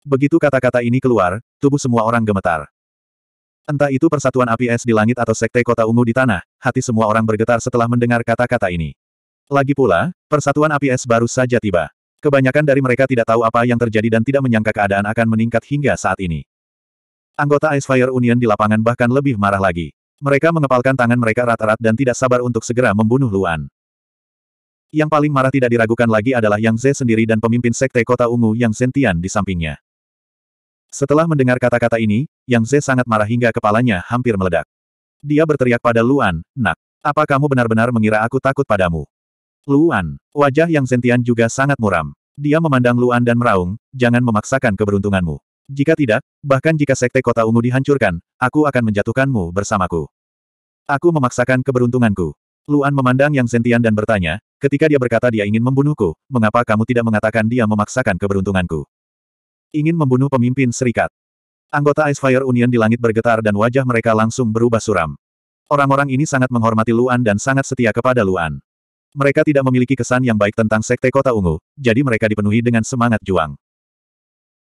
Begitu kata-kata ini keluar, tubuh semua orang gemetar. Entah itu persatuan api es di langit atau sekte kota ungu di tanah, hati semua orang bergetar setelah mendengar kata-kata ini. Lagi pula, persatuan api es baru saja tiba. Kebanyakan dari mereka tidak tahu apa yang terjadi dan tidak menyangka keadaan akan meningkat hingga saat ini. Anggota Ice Fire Union di lapangan bahkan lebih marah lagi. Mereka mengepalkan tangan mereka erat-erat dan tidak sabar untuk segera membunuh Luan. Yang paling marah tidak diragukan lagi adalah Yang Ze sendiri dan pemimpin sekte kota ungu Yang Zentian di sampingnya. Setelah mendengar kata-kata ini, Yang Ze sangat marah hingga kepalanya hampir meledak. Dia berteriak pada Luan, nak, apa kamu benar-benar mengira aku takut padamu? Luan, wajah Yang Zentian juga sangat muram. Dia memandang Luan dan meraung, jangan memaksakan keberuntunganmu. Jika tidak, bahkan jika sekte kota ungu dihancurkan, aku akan menjatuhkanmu bersamaku. Aku memaksakan keberuntunganku. Luan memandang Yang Zentian dan bertanya, ketika dia berkata dia ingin membunuhku, mengapa kamu tidak mengatakan dia memaksakan keberuntunganku? Ingin membunuh pemimpin serikat. Anggota Ice Fire Union di langit bergetar dan wajah mereka langsung berubah suram. Orang-orang ini sangat menghormati Luan dan sangat setia kepada Luan. Mereka tidak memiliki kesan yang baik tentang Sekte Kota Ungu, jadi mereka dipenuhi dengan semangat juang.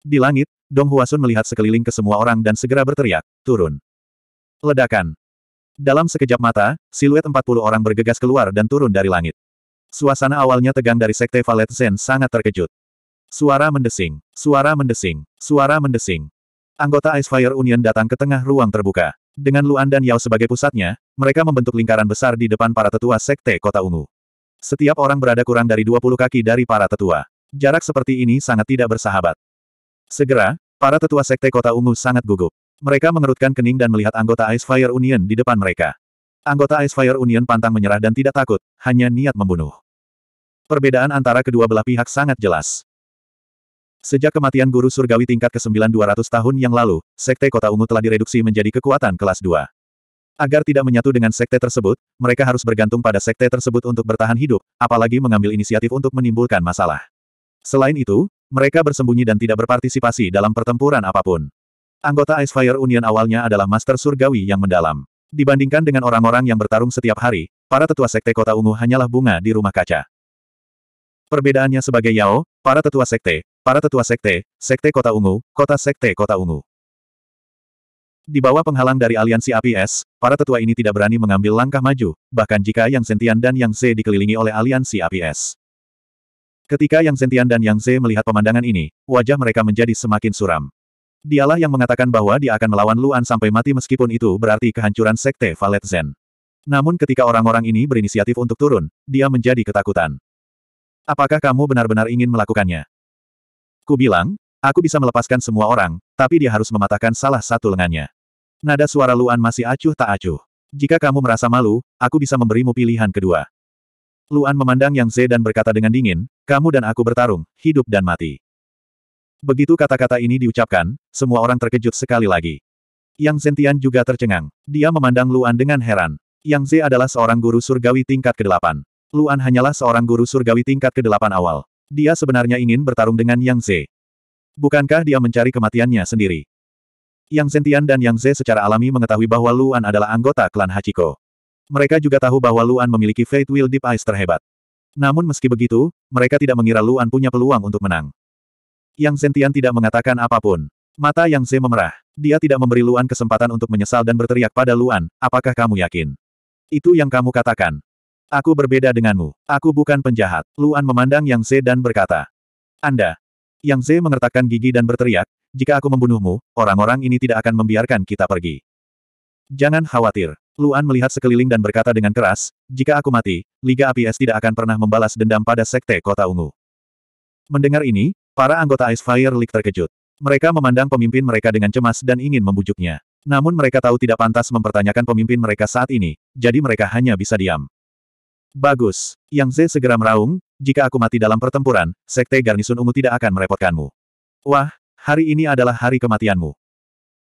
Di langit, Dong Huasun melihat sekeliling ke semua orang dan segera berteriak, turun. Ledakan. Dalam sekejap mata, siluet 40 orang bergegas keluar dan turun dari langit. Suasana awalnya tegang dari Sekte Valet Zen sangat terkejut. Suara mendesing, suara mendesing, suara mendesing. Anggota Ice Fire Union datang ke tengah ruang terbuka. Dengan Luan dan Yao sebagai pusatnya, mereka membentuk lingkaran besar di depan para tetua Sekte Kota Ungu. Setiap orang berada kurang dari 20 kaki dari para tetua. Jarak seperti ini sangat tidak bersahabat. Segera, para tetua Sekte Kota Ungu sangat gugup. Mereka mengerutkan kening dan melihat anggota Ice Fire Union di depan mereka. Anggota Ice Fire Union pantang menyerah dan tidak takut, hanya niat membunuh. Perbedaan antara kedua belah pihak sangat jelas. Sejak kematian guru surgawi tingkat ke-9 200 tahun yang lalu, Sekte Kota Ungu telah direduksi menjadi kekuatan kelas 2. Agar tidak menyatu dengan sekte tersebut, mereka harus bergantung pada sekte tersebut untuk bertahan hidup, apalagi mengambil inisiatif untuk menimbulkan masalah. Selain itu, mereka bersembunyi dan tidak berpartisipasi dalam pertempuran apa pun. Anggota Ice Fire Union awalnya adalah Master Surgawi yang mendalam. Dibandingkan dengan orang-orang yang bertarung setiap hari, para tetua sekte kota ungu hanyalah bunga di rumah kaca. Perbedaannya sebagai Yao, para tetua sekte, Para tetua sekte, sekte kota ungu, kota sekte kota ungu. Di bawah penghalang dari aliansi api es, para tetua ini tidak berani mengambil langkah maju, bahkan jika Yang Sentian dan Yang Z dikelilingi oleh aliansi api es. Ketika Yang Sentian dan Yang Z melihat pemandangan ini, wajah mereka menjadi semakin suram. Dialah yang mengatakan bahwa dia akan melawan Luan sampai mati meskipun itu berarti kehancuran sekte Valet Zen. Namun ketika orang-orang ini berinisiatif untuk turun, dia menjadi ketakutan. Apakah kamu benar-benar ingin melakukannya? Ku bilang, aku bisa melepaskan semua orang, tapi dia harus mematahkan salah satu lengannya. Nada suara Luan masih acuh tak acuh. Jika kamu merasa malu, aku bisa memberimu pilihan kedua. Luan memandang Yang Ze dan berkata dengan dingin, kamu dan aku bertarung, hidup dan mati. Begitu kata-kata ini diucapkan, semua orang terkejut sekali lagi. Yang Zentian juga tercengang. Dia memandang Luan dengan heran. Yang Ze adalah seorang guru surgawi tingkat ke-8. Luan hanyalah seorang guru surgawi tingkat ke-8 awal. Dia sebenarnya ingin bertarung dengan Yang Ze. Bukankah dia mencari kematiannya sendiri? Yang Zentian dan Yang Ze secara alami mengetahui bahwa Luan adalah anggota klan Hachiko. Mereka juga tahu bahwa Luan memiliki Fate Will Deep Eyes terhebat. Namun meski begitu, mereka tidak mengira Luan punya peluang untuk menang. Yang Zentian tidak mengatakan apa pun. Mata Yang Ze memerah. Dia tidak memberi Luan kesempatan untuk menyesal dan berteriak pada Luan, apakah kamu yakin? Itu yang kamu katakan. Aku berbeda denganmu. Aku bukan penjahat. Luan memandang Yang Ze dan berkata. Anda. Yang Ze mengertakkan gigi dan berteriak, jika aku membunuhmu, orang-orang ini tidak akan membiarkan kita pergi. Jangan khawatir. Luan melihat sekeliling dan berkata dengan keras, jika aku mati, Liga Api Es tidak akan pernah membalas dendam pada Sekte Kota Ungu. Mendengar ini, para anggota Ice Fire League terkejut. Mereka memandang pemimpin mereka dengan cemas dan ingin membujuknya. Namun mereka tahu tidak pantas mempertanyakan pemimpin mereka saat ini, jadi mereka hanya bisa diam. Bagus. Yang Z segera meraung, jika aku mati dalam pertempuran, Sekte Garnisun Ungu tidak akan merepotkanmu. Wah, hari ini adalah hari kematianmu.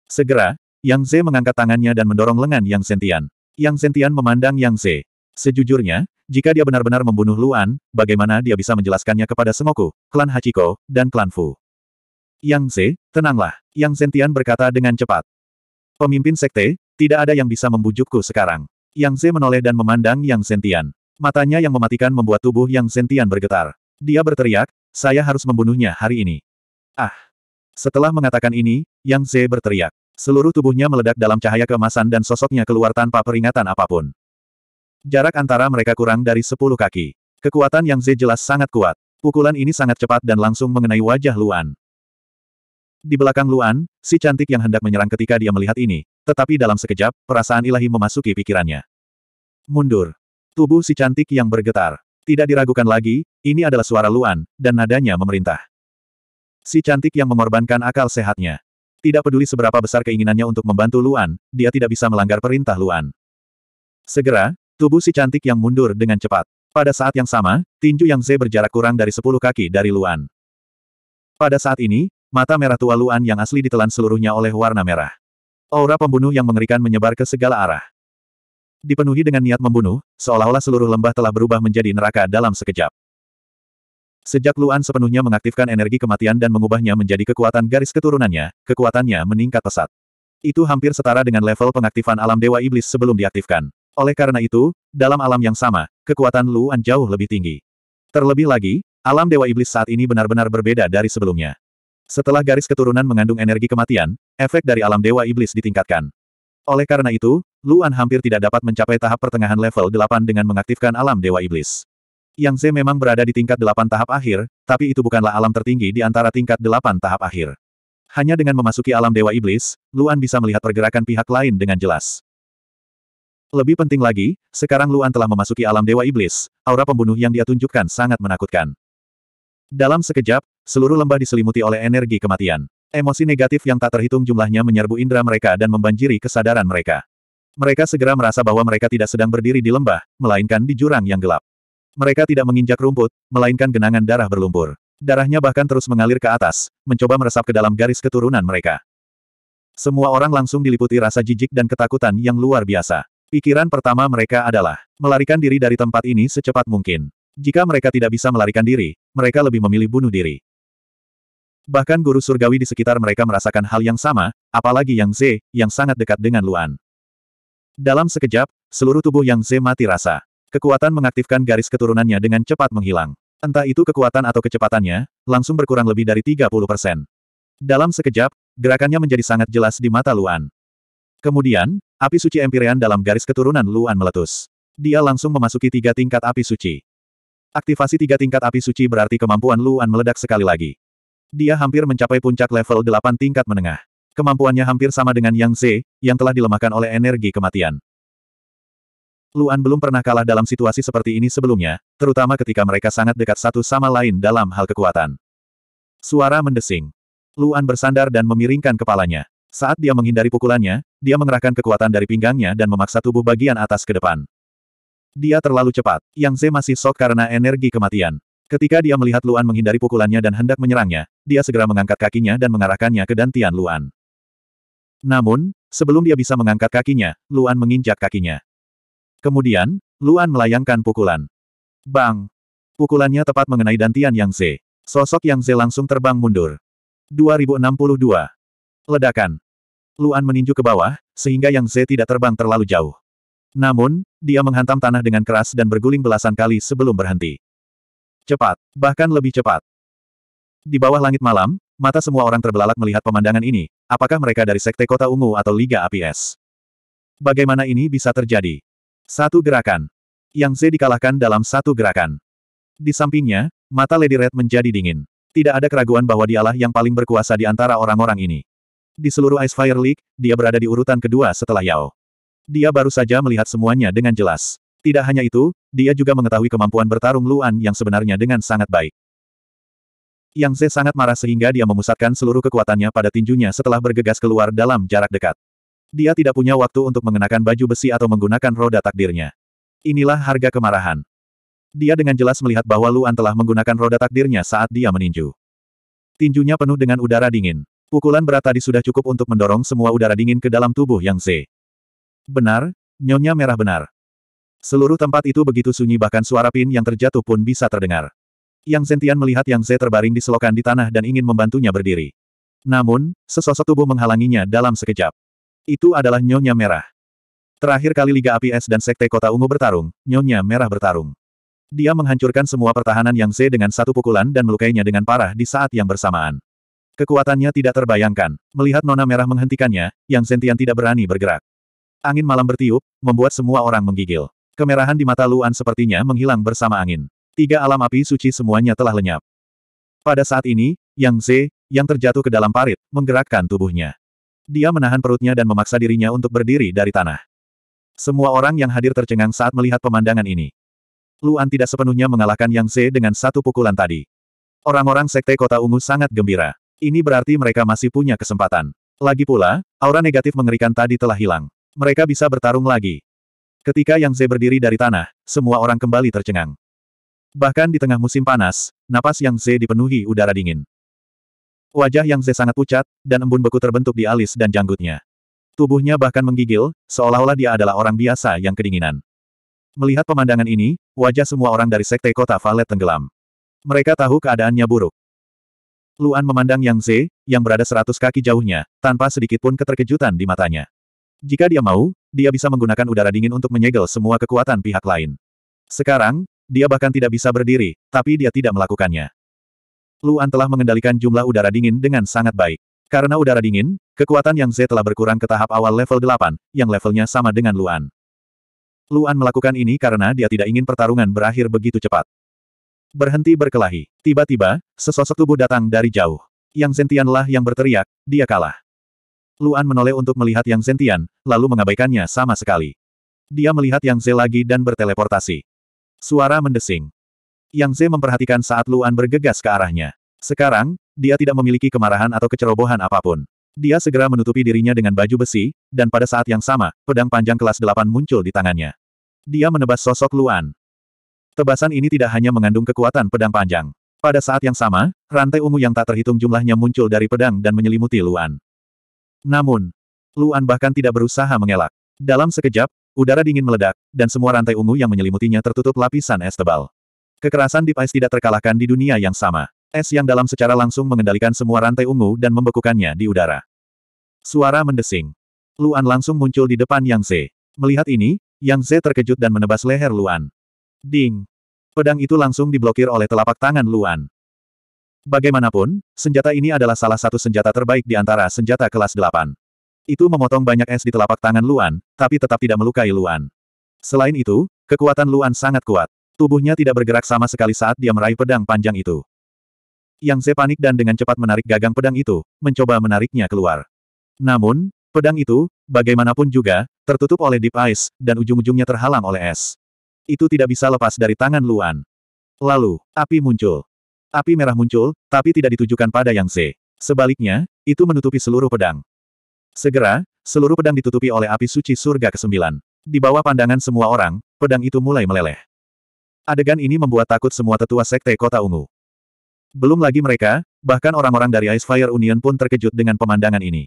Segera, Yang Z mengangkat tangannya dan mendorong lengan Yang Sentian. Yang Sentian memandang Yang Z. Sejujurnya, jika dia benar-benar membunuh Luan, bagaimana dia bisa menjelaskannya kepada Sengoku, klan Hachiko, dan klan Fu? Yang Z, tenanglah, Yang Sentian berkata dengan cepat. Pemimpin sekte, tidak ada yang bisa membujukku sekarang. Yang Z menoleh dan memandang Yang Sentian. Matanya yang mematikan membuat tubuh yang Zentian bergetar. Dia berteriak, saya harus membunuhnya hari ini. Ah! Setelah mengatakan ini, Yang Ze berteriak. Seluruh tubuhnya meledak dalam cahaya keemasan dan sosoknya keluar tanpa peringatan apa pun. Jarak antara mereka kurang dari 10 kaki. Kekuatan Yang Ze jelas sangat kuat. Pukulan ini sangat cepat dan langsung mengenai wajah Luan. Di belakang Luan, si cantik yang hendak menyerang ketika dia melihat ini, tetapi dalam sekejap, perasaan ilahi memasuki pikirannya. Mundur. Tubuh si cantik yang bergetar. Tidak diragukan lagi, ini adalah suara Luan, dan nadanya memerintah. Si cantik yang mengorbankan akal sehatnya. Tidak peduli seberapa besar keinginannya untuk membantu Luan, dia tidak bisa melanggar perintah Luan. Segera, tubuh si cantik yang mundur dengan cepat. Pada saat yang sama, tinju Yang Ze berjarak kurang dari 10 kaki dari Luan. Pada saat ini, mata merah tua Luan yang asli ditelan seluruhnya oleh warna merah. Aura pembunuh yang mengerikan menyebar ke segala arah. Dipenuhi dengan niat membunuh, seolah-olah seluruh lembah telah berubah menjadi neraka dalam sekejap. Sejak Luan sepenuhnya mengaktifkan energi kematian dan mengubahnya menjadi kekuatan garis keturunannya, kekuatannya meningkat pesat. Itu hampir setara dengan level pengaktifan alam Dewa Iblis sebelum diaktifkan. Oleh karena itu, dalam alam yang sama, kekuatan Luan jauh lebih tinggi. Terlebih lagi, alam Dewa Iblis saat ini benar-benar berbeda dari sebelumnya. Setelah garis keturunan mengandung energi kematian, efek dari alam Dewa Iblis ditingkatkan. Oleh karena itu, Luan hampir tidak dapat mencapai tahap pertengahan level 8 dengan mengaktifkan alam Dewa Iblis. Yang Z memang berada di tingkat 8 tahap akhir, tapi itu bukanlah alam tertinggi di antara tingkat 8 tahap akhir. Hanya dengan memasuki alam Dewa Iblis, Luan bisa melihat pergerakan pihak lain dengan jelas. Lebih penting lagi, sekarang Luan telah memasuki alam Dewa Iblis, aura pembunuh yang dia tunjukkan sangat menakutkan. Dalam sekejap, seluruh lembah diselimuti oleh energi kematian. Emosi negatif yang tak terhitung jumlahnya menyerbu indera mereka dan membanjiri kesadaran mereka. Mereka segera merasa bahwa mereka tidak sedang berdiri di lembah, melainkan di jurang yang gelap. Mereka tidak menginjak rumput, melainkan genangan darah berlumpur. Darahnya bahkan terus mengalir ke atas, mencoba meresap ke dalam garis keturunan mereka. Semua orang langsung diliputi rasa jijik dan ketakutan yang luar biasa. Pikiran pertama mereka adalah melarikan diri dari tempat ini secepat mungkin. Jika mereka tidak bisa melarikan diri, mereka lebih memilih bunuh diri. Bahkan guru surgawi di sekitar mereka merasakan hal yang sama, apalagi Yang Z, yang sangat dekat dengan Luan. Dalam sekejap, seluruh tubuh Yang Z mati rasa. Kekuatan mengaktifkan garis keturunannya dengan cepat menghilang. Entah itu kekuatan atau kecepatannya, langsung berkurang lebih dari 30%. Dalam sekejap, gerakannya menjadi sangat jelas di mata Luan. Kemudian, api suci Empirean dalam garis keturunan Luan meletus. Dia langsung memasuki tiga tingkat api suci. Aktivasi tiga tingkat api suci berarti kemampuan Luan meledak sekali lagi. Dia hampir mencapai puncak level 8 tingkat menengah. Kemampuannya hampir sama dengan Yang Z, yang telah dilemahkan oleh energi kematian. Luan belum pernah kalah dalam situasi seperti ini sebelumnya, terutama ketika mereka sangat dekat satu sama lain dalam hal kekuatan. Suara mendesing. Luan bersandar dan memiringkan kepalanya. Saat dia menghindari pukulannya, dia mengerahkan kekuatan dari pinggangnya dan memaksa tubuh bagian atas ke depan. Dia terlalu cepat. Yang Z masih sok karena energi kematian. Ketika dia melihat Luan menghindari pukulannya dan hendak menyerangnya, dia segera mengangkat kakinya dan mengarahkannya ke dantian Luan. Namun, sebelum dia bisa mengangkat kakinya, Luan menginjak kakinya. Kemudian, Luan melayangkan pukulan. Bang! Pukulannya tepat mengenai dantian Yang Z. Sosok Yang Z langsung terbang mundur. 2062. Ledakan. Luan meninju ke bawah, sehingga Yang Z tidak terbang terlalu jauh. Namun, dia menghantam tanah dengan keras dan berguling belasan kali sebelum berhenti. Cepat, bahkan lebih cepat. Di bawah langit malam, mata semua orang terbelalak melihat pemandangan ini, apakah mereka dari Sekte Kota Ungu atau Liga APS. Bagaimana ini bisa terjadi? Satu gerakan. Yang Z dikalahkan dalam satu gerakan. Di sampingnya, mata Lady Red menjadi dingin. Tidak ada keraguan bahwa dialah yang paling berkuasa di antara orang-orang ini. Di seluruh Ice Fire League, dia berada di urutan kedua setelah Yao. Dia baru saja melihat semuanya dengan jelas. Tidak hanya itu, dia juga mengetahui kemampuan bertarung Luan yang sebenarnya dengan sangat baik. Yang Z sangat marah sehingga dia memusatkan seluruh kekuatannya pada tinjunya setelah bergegas keluar dalam jarak dekat. Dia tidak punya waktu untuk mengenakan baju besi atau menggunakan roda takdirnya. Inilah harga kemarahan. Dia dengan jelas melihat bahwa Luan telah menggunakan roda takdirnya saat dia meninju. Tinjunya penuh dengan udara dingin. Pukulan berat tadi sudah cukup untuk mendorong semua udara dingin ke dalam tubuh Yang Z. Benar, nyonya merah benar. Seluruh tempat itu begitu sunyi bahkan suara pin yang terjatuh pun bisa terdengar. Yang Zentian melihat Yang Z terbaring di selokan di tanah dan ingin membantunya berdiri. Namun, sesosok tubuh menghalanginya dalam sekejap. Itu adalah Nyonya Merah. Terakhir kali Liga Api Es dan Sekte Kota Ungu bertarung, Nyonya Merah bertarung. Dia menghancurkan semua pertahanan Yang Z dengan satu pukulan dan melukainya dengan parah di saat yang bersamaan. Kekuatannya tidak terbayangkan. Melihat nona merah menghentikannya, Yang Zentian tidak berani bergerak. Angin malam bertiup, membuat semua orang menggigil. Kemerahan di mata Luan sepertinya menghilang bersama angin. Tiga alam api suci semuanya telah lenyap. Pada saat ini, Yang Ze, yang terjatuh ke dalam parit, menggerakkan tubuhnya. Dia menahan perutnya dan memaksa dirinya untuk berdiri dari tanah. Semua orang yang hadir tercengang saat melihat pemandangan ini. Luan tidak sepenuhnya mengalahkan Yang Ze dengan satu pukulan tadi. Orang-orang Sekte Kota Ungu sangat gembira. Ini berarti mereka masih punya kesempatan. Lagi pula, aura negatif mengerikan tadi telah hilang. Mereka bisa bertarung lagi. Ketika Yang Ze berdiri dari tanah, semua orang kembali tercengang. Bahkan di tengah musim panas, napas Yang Ze dipenuhi udara dingin. Wajah Yang Ze sangat pucat, dan embun beku terbentuk di alis dan janggutnya. Tubuhnya bahkan menggigil, seolah-olah dia adalah orang biasa yang kedinginan. Melihat pemandangan ini, wajah semua orang dari Sekte Kota Valet tenggelam. Mereka tahu keadaannya buruk. Luan memandang Yang Ze, yang berada seratus kaki jauhnya, tanpa sedikit pun keterkejutan di matanya. Jika dia mau, dia bisa menggunakan udara dingin untuk menyegel semua kekuatan pihak lain. Sekarang, dia bahkan tidak bisa berdiri, tapi dia tidak melakukannya. Luan telah mengendalikan jumlah udara dingin dengan sangat baik. Karena udara dingin, kekuatan Yang Z telah berkurang ke tahap awal level 8, yang levelnya sama dengan Luan. Luan melakukan ini karena dia tidak ingin pertarungan berakhir begitu cepat. Berhenti berkelahi. Tiba-tiba, sesosok tubuh datang dari jauh. Yang Zentianlah yang berteriak, dia kalah. Luan menoleh untuk melihat Yang Zentian, lalu mengabaikannya sama sekali. Dia melihat Yang Ze lagi dan berteleportasi. Suara mendesing. Yang Ze memperhatikan saat Luan bergegas ke arahnya. Sekarang, dia tidak memiliki kemarahan atau kecerobohan apa pun. Dia segera menutupi dirinya dengan baju besi, dan pada saat yang sama, pedang panjang kelas 8 muncul di tangannya. Dia menebas sosok Luan. Tebasan ini tidak hanya mengandung kekuatan pedang panjang. Pada saat yang sama, rantai ungu yang tak terhitung jumlahnya muncul dari pedang dan menyelimuti Luan. Namun, Luan bahkan tidak berusaha mengelak. Dalam sekejap, udara dingin meledak, dan semua rantai ungu yang menyelimutinya tertutup lapisan es tebal. Kekerasan Deep Ice tidak terkalahkan di dunia yang sama. Es yang dalam secara langsung mengendalikan semua rantai ungu dan membekukannya di udara. Suara mendesing. Luan langsung muncul di depan Yang Ze. Melihat ini, Yang Ze terkejut dan menebas leher Luan. Ding! Pedang itu langsung diblokir oleh telapak tangan Luan. Bagaimanapun, senjata ini adalah salah satu senjata terbaik di antara senjata kelas 8. Itu memotong banyak es di telapak tangan Luan, tapi tetap tidak melukai Luan. Selain itu, kekuatan Luan sangat kuat. Tubuhnya tidak bergerak sama sekali saat dia meraih pedang panjang itu. Yang Ze panik dan dengan cepat menarik gagang pedang itu, mencoba menariknya keluar. Namun, pedang itu, bagaimanapun juga, tertutup oleh deep ice, dan ujung-ujungnya terhalang oleh es. Itu tidak bisa lepas dari tangan Luan. Lalu, api muncul. Api merah muncul, tapi tidak ditujukan pada Yang Ze. Sebaliknya, itu menutupi seluruh pedang. Segera, seluruh pedang ditutupi oleh api suci surga ke-9. Di bawah pandangan semua orang, pedang itu mulai meleleh. Adegan ini membuat takut semua tetua sekte kota ungu. Belum lagi mereka, bahkan orang-orang dari Ice Fire Union pun terkejut dengan pemandangan ini.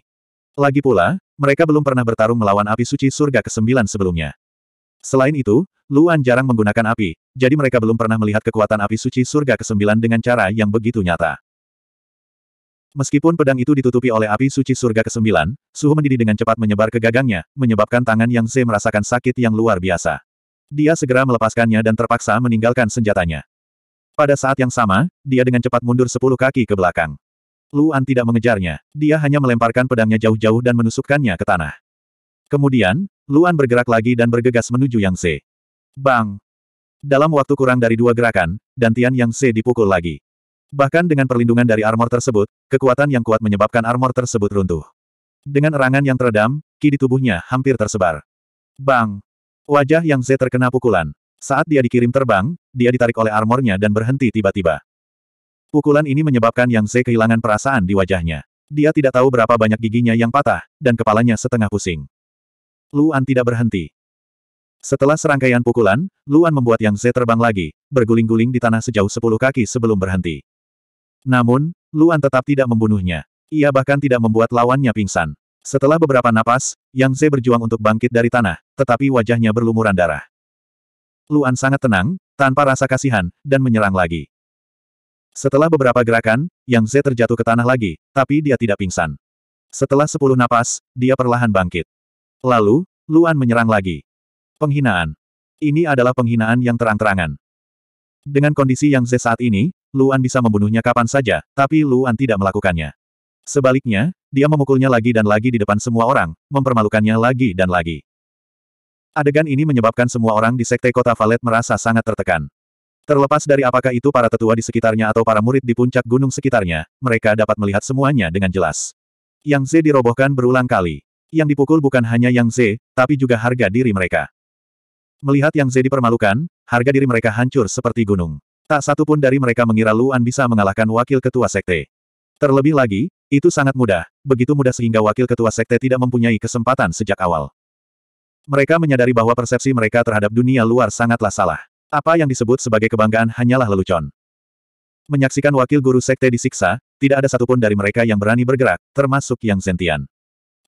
Lagi pula, mereka belum pernah bertarung melawan api suci surga ke-9 sebelumnya. Selain itu, Luan jarang menggunakan api, jadi mereka belum pernah melihat kekuatan api suci surga ke-9 dengan cara yang begitu nyata. Meskipun pedang itu ditutupi oleh api suci surga ke-9, suhu mendidih dengan cepat menyebar ke gagangnya, menyebabkan tangan Yang Z merasakan sakit yang luar biasa. Dia segera melepaskannya dan terpaksa meninggalkan senjatanya. Pada saat yang sama, dia dengan cepat mundur sepuluh kaki ke belakang. Luan tidak mengejarnya, dia hanya melemparkan pedangnya jauh-jauh dan menusukkannya ke tanah. Kemudian, Luan bergerak lagi dan bergegas menuju Yang Z. Bang! Dalam waktu kurang dari dua gerakan, Dantian Yang Se dipukul lagi. Bahkan dengan perlindungan dari armor tersebut, kekuatan yang kuat menyebabkan armor tersebut runtuh. Dengan erangan yang teredam, ki di tubuhnya hampir tersebar. Bang! Wajah Yang Se terkena pukulan. Saat dia dikirim terbang, dia ditarik oleh armornya dan berhenti tiba-tiba. Pukulan ini menyebabkan Yang Se kehilangan perasaan di wajahnya. Dia tidak tahu berapa banyak giginya yang patah, dan kepalanya setengah pusing. Luan tidak berhenti. Setelah serangkaian pukulan, Luan membuat Yang Ze terbang lagi, berguling-guling di tanah sejauh sepuluh kaki sebelum berhenti. Namun, Luan tetap tidak membunuhnya. Ia bahkan tidak membuat lawannya pingsan. Setelah beberapa napas, Yang Ze berjuang untuk bangkit dari tanah, tetapi wajahnya berlumuran darah. Luan sangat tenang, tanpa rasa kasihan, dan menyerang lagi. Setelah beberapa gerakan, Yang Ze terjatuh ke tanah lagi, tapi dia tidak pingsan. Setelah sepuluh napas, dia perlahan bangkit. Lalu, Luan menyerang lagi. Penghinaan. Ini adalah penghinaan yang terang-terangan. Dengan kondisi yang Z saat ini, Luan bisa membunuhnya kapan saja, tapi Luan tidak melakukannya. Sebaliknya, dia memukulnya lagi dan lagi di depan semua orang, mempermalukannya lagi dan lagi. Adegan ini menyebabkan semua orang di sekte kota Valet merasa sangat tertekan. Terlepas dari apakah itu para tetua di sekitarnya atau para murid di puncak gunung sekitarnya, mereka dapat melihat semuanya dengan jelas. Yang Z dirobohkan berulang kali. Yang dipukul bukan hanya Yang Z, tapi juga harga diri mereka. Melihat Yang Z dipermalukan, harga diri mereka hancur seperti gunung. Tak satu pun dari mereka mengira Luan bisa mengalahkan wakil ketua sekte. Terlebih lagi, itu sangat mudah, begitu mudah sehingga wakil ketua sekte tidak mempunyai kesempatan sejak awal. Mereka menyadari bahwa persepsi mereka terhadap dunia luar sangatlah salah. Apa yang disebut sebagai kebanggaan hanyalah lelucon. Menyaksikan wakil guru sekte disiksa, tidak ada satupun dari mereka yang berani bergerak, termasuk Yang Zentian.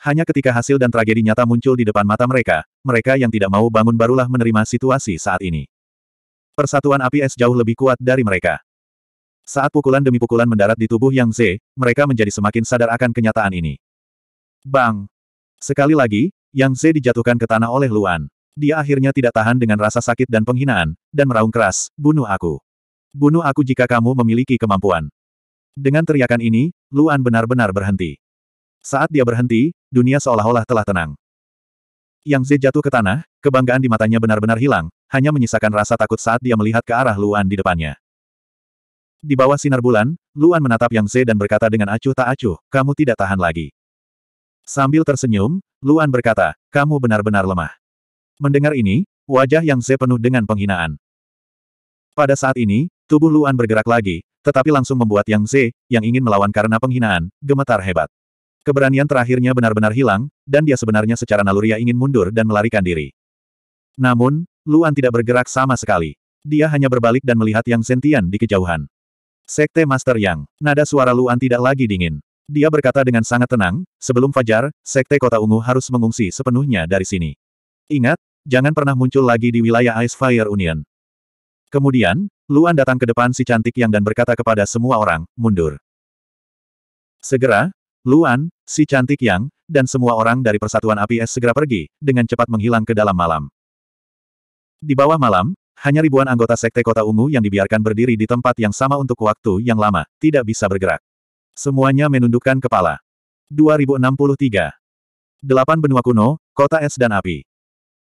Hanya ketika hasil dan tragedi nyata muncul di depan mata mereka, mereka yang tidak mau bangun barulah menerima situasi saat ini. Persatuan api es jauh lebih kuat dari mereka. Saat pukulan demi pukulan mendarat di tubuh Yang Z, mereka menjadi semakin sadar akan kenyataan ini. Bang! Sekali lagi, Yang Z dijatuhkan ke tanah oleh Luan. Dia akhirnya tidak tahan dengan rasa sakit dan penghinaan, dan meraung keras, bunuh aku. Bunuh aku jika kamu memiliki kemampuan. Dengan teriakan ini, Luan benar-benar berhenti. Saat dia berhenti, dunia seolah-olah telah tenang. Yang Z jatuh ke tanah, kebanggaan di matanya benar-benar hilang, hanya menyisakan rasa takut saat dia melihat ke arah Luan di depannya. Di bawah sinar bulan, Luan menatap Yang Z dan berkata dengan acuh tak acuh, kamu tidak tahan lagi. Sambil tersenyum, Luan berkata, kamu benar-benar lemah. Mendengar ini, wajah Yang Ze penuh dengan penghinaan. Pada saat ini, tubuh Luan bergerak lagi, tetapi langsung membuat Yang Ze, yang ingin melawan karena penghinaan, gemetar hebat. Keberanian terakhirnya benar-benar hilang, dan dia sebenarnya secara naluriah ingin mundur dan melarikan diri. Namun, Luan tidak bergerak sama sekali. Dia hanya berbalik dan melihat Yang Zentian di kejauhan. Sekte Master Yang, nada suara Luan tidak lagi dingin. Dia berkata dengan sangat tenang, sebelum fajar, Sekte Kota Ungu harus mengungsi sepenuhnya dari sini. Ingat, Jangan pernah muncul lagi di wilayah Ice Fire Union. Kemudian, Luan datang ke depan si cantik yang dan berkata kepada semua orang, mundur. Segera, Luan, si cantik yang, dan semua orang dari Persatuan Api segera pergi, dengan cepat menghilang ke dalam malam. Di bawah malam, hanya ribuan anggota Sekte Kota Ungu yang dibiarkan berdiri di tempat yang sama untuk waktu yang lama, tidak bisa bergerak. Semuanya menundukkan kepala. 2063. Delapan benua kuno, Kota Es dan Api.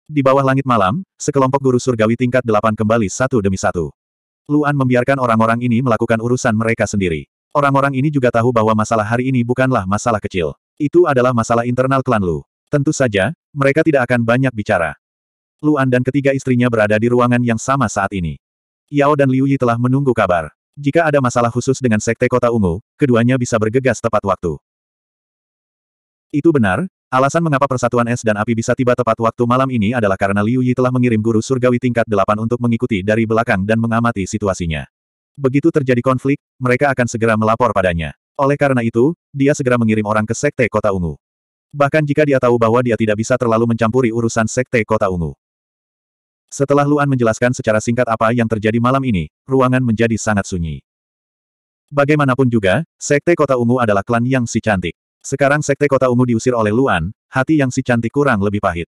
Di bawah langit malam, sekelompok guru surgawi tingkat delapan kembali satu demi satu. Luan membiarkan orang-orang ini melakukan urusan mereka sendiri. Orang-orang ini juga tahu bahwa masalah hari ini bukanlah masalah kecil. Itu adalah masalah internal klan Lu. Tentu saja, mereka tidak akan banyak bicara. Luan dan ketiga istrinya berada di ruangan yang sama saat ini. Yao dan Liu Yi telah menunggu kabar. Jika ada masalah khusus dengan Sekte Kota Ungu, keduanya bisa bergegas tepat waktu. Itu benar, Alasan mengapa Persatuan Es dan Api bisa tiba tepat waktu malam ini adalah karena Liu Yi telah mengirim guru surgawi tingkat delapan untuk mengikuti dari belakang dan mengamati situasinya. Begitu terjadi konflik, mereka akan segera melapor padanya. Oleh karena itu, dia segera mengirim orang ke Sekte Kota Ungu. Bahkan jika dia tahu bahwa dia tidak bisa terlalu mencampuri urusan Sekte Kota Ungu. Setelah Luan menjelaskan secara singkat apa yang terjadi malam ini, ruangan menjadi sangat sunyi. Bagaimanapun juga, Sekte Kota Ungu adalah klan yang si cantik. Sekarang Sekte Kota Ungu diusir oleh Luan, hati yang si cantik kurang lebih pahit.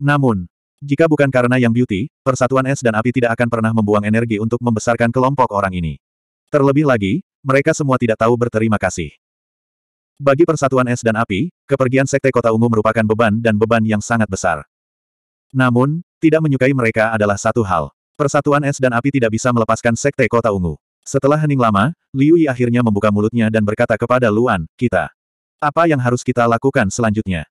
Namun, jika bukan karena Yang Beauty, Persatuan Es dan Api tidak akan pernah membuang energi untuk membesarkan kelompok orang ini. Terlebih lagi, mereka semua tidak tahu berterima kasih. Bagi Persatuan Es dan Api, kepergian Sekte Kota Ungu merupakan beban dan beban yang sangat besar. Namun, tidak menyukai mereka adalah satu hal. Persatuan Es dan Api tidak bisa melepaskan Sekte Kota Ungu. Setelah hening lama, Liu Yi akhirnya membuka mulutnya dan berkata kepada Luan, kita apa yang harus kita lakukan selanjutnya?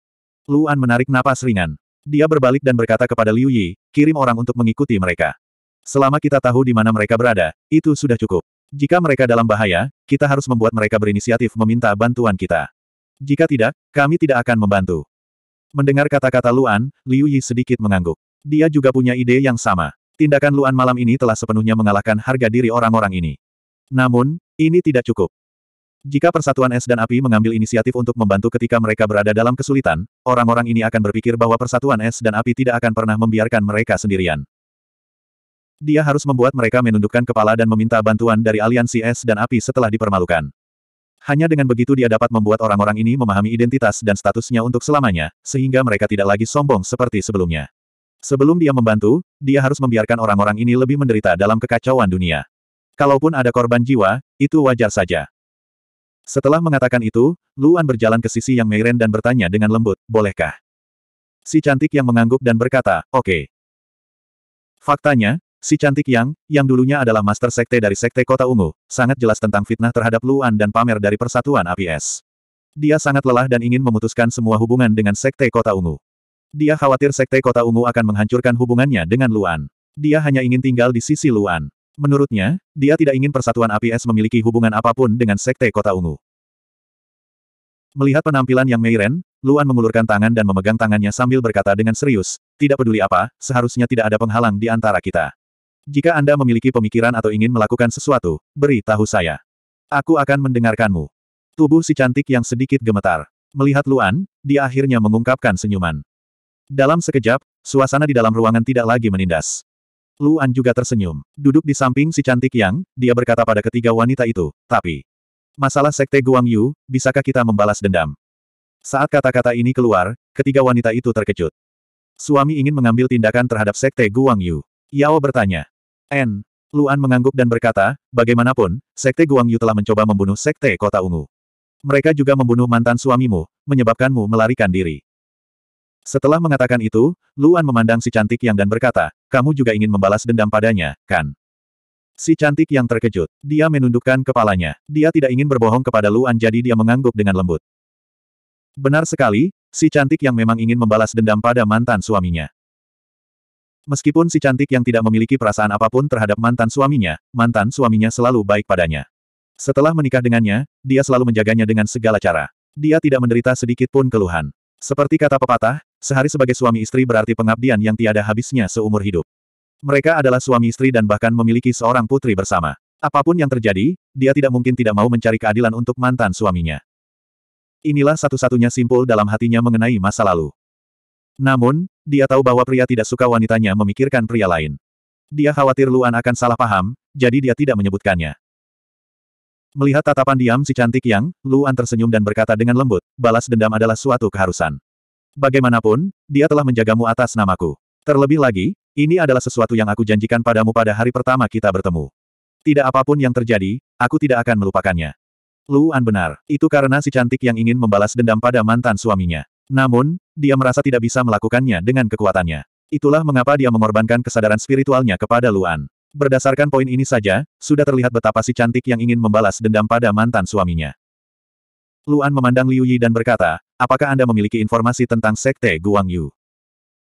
Luan menarik napas ringan. Dia berbalik dan berkata kepada Liu Yi, kirim orang untuk mengikuti mereka. Selama kita tahu di mana mereka berada, itu sudah cukup. Jika mereka dalam bahaya, kita harus membuat mereka berinisiatif meminta bantuan kita. Jika tidak, kami tidak akan membantu. Mendengar kata-kata Luan, Liu Yi sedikit mengangguk. Dia juga punya ide yang sama. Tindakan Luan malam ini telah sepenuhnya mengalahkan harga diri orang-orang ini. Namun, ini tidak cukup. Jika Persatuan Es dan Api mengambil inisiatif untuk membantu ketika mereka berada dalam kesulitan, orang-orang ini akan berpikir bahwa Persatuan Es dan Api tidak akan pernah membiarkan mereka sendirian. Dia harus membuat mereka menundukkan kepala dan meminta bantuan dari aliansi Es dan Api setelah dipermalukan. Hanya dengan begitu dia dapat membuat orang-orang ini memahami identitas dan statusnya untuk selamanya, sehingga mereka tidak lagi sombong seperti sebelumnya. Sebelum dia membantu, dia harus membiarkan orang-orang ini lebih menderita dalam kekacauan dunia. Kalaupun ada korban jiwa, itu wajar saja. Setelah mengatakan itu, Luan berjalan ke sisi Yang Meiren dan bertanya dengan lembut, bolehkah? Si cantik yang mengangguk dan berkata, oke. Faktanya, si cantik yang, yang dulunya adalah master sekte dari sekte kota ungu, sangat jelas tentang fitnah terhadap Luan dan pamer dari persatuan APS. Dia sangat lelah dan ingin memutuskan semua hubungan dengan sekte kota ungu. Dia khawatir sekte kota ungu akan menghancurkan hubungannya dengan Luan. Dia hanya ingin tinggal di sisi Luan. Menurutnya, dia tidak ingin persatuan APS memiliki hubungan apa pun dengan Sekte Kota Ungu. Melihat penampilan Yang Meiren, Luan mengulurkan tangan dan memegang tangannya sambil berkata dengan serius, tidak peduli apa, seharusnya tidak ada penghalang di antara kita. Jika Anda memiliki pemikiran atau ingin melakukan sesuatu, beri tahu saya. Aku akan mendengarkanmu. Tubuh si cantik yang sedikit gemetar. Melihat Luan, dia akhirnya mengungkapkan senyuman. Dalam sekejap, suasana di dalam ruangan tidak lagi menindas. Luan juga tersenyum. Duduk di samping si cantik yang, dia berkata pada ketiga wanita itu, tapi... Masalah Sekte Guang Yu, bisakah kita membalas dendam? Saat kata-kata ini keluar, ketiga wanita itu terkejut. Suami ingin mengambil tindakan terhadap Sekte Guang Yu. Yao bertanya. N. Luan mengangguk dan berkata, bagaimanapun, Sekte Guang Yu telah mencoba membunuh Sekte Kota Ungu. Mereka juga membunuh mantan suamimu, menyebabkanmu melarikan diri. Setelah mengatakan itu, Luan memandang si cantik yang dan berkata, kamu juga ingin membalas dendam padanya, kan? Si cantik yang terkejut. Dia menundukkan kepalanya. Dia tidak ingin berbohong kepada Luan jadi dia mengangguk dengan lembut. Benar sekali, si cantik yang memang ingin membalas dendam pada mantan suaminya. Meskipun si cantik yang tidak memiliki perasaan apa pun terhadap mantan suaminya, mantan suaminya selalu baik padanya. Setelah menikah dengannya, dia selalu menjaganya dengan segala cara. Dia tidak menderita sedikit pun keluhan. Seperti kata pepatah, sehari sebagai suami istri berarti pengabdian yang tiada habisnya seumur hidup. Mereka adalah suami istri dan bahkan memiliki seorang putri bersama. Apa pun yang terjadi, dia tidak mungkin tidak mau mencari keadilan untuk mantan suaminya. Inilah satu-satunya simpul dalam hatinya mengenai masa lalu. Namun, dia tahu bahwa pria tidak suka wanitanya memikirkan pria lain. Dia khawatir Luan akan salah paham, jadi dia tidak menyebutkannya. Melihat tatapan diam si cantik yang, Luan tersenyum dan berkata dengan lembut, balas dendam adalah suatu keharusan. Bagaimanapun, dia telah menjagamu atas namaku. Terlebih lagi, ini adalah sesuatu yang aku janjikan padamu pada hari pertama kita bertemu. Tidak apa pun yang terjadi, aku tidak akan melupakannya. Luan benar, itu karena si cantik yang ingin membalas dendam pada mantan suaminya. Namun, dia merasa tidak bisa melakukannya dengan kekuatannya. Itulah mengapa dia mengorbankan kesadaran spiritualnya kepada Luan. Berdasarkan poin ini saja, sudah terlihat betapa si cantik yang ingin membalas dendam pada mantan suaminya. Luan memandang Liu Yi dan berkata, apakah Anda memiliki informasi tentang Sekte Guang Yu?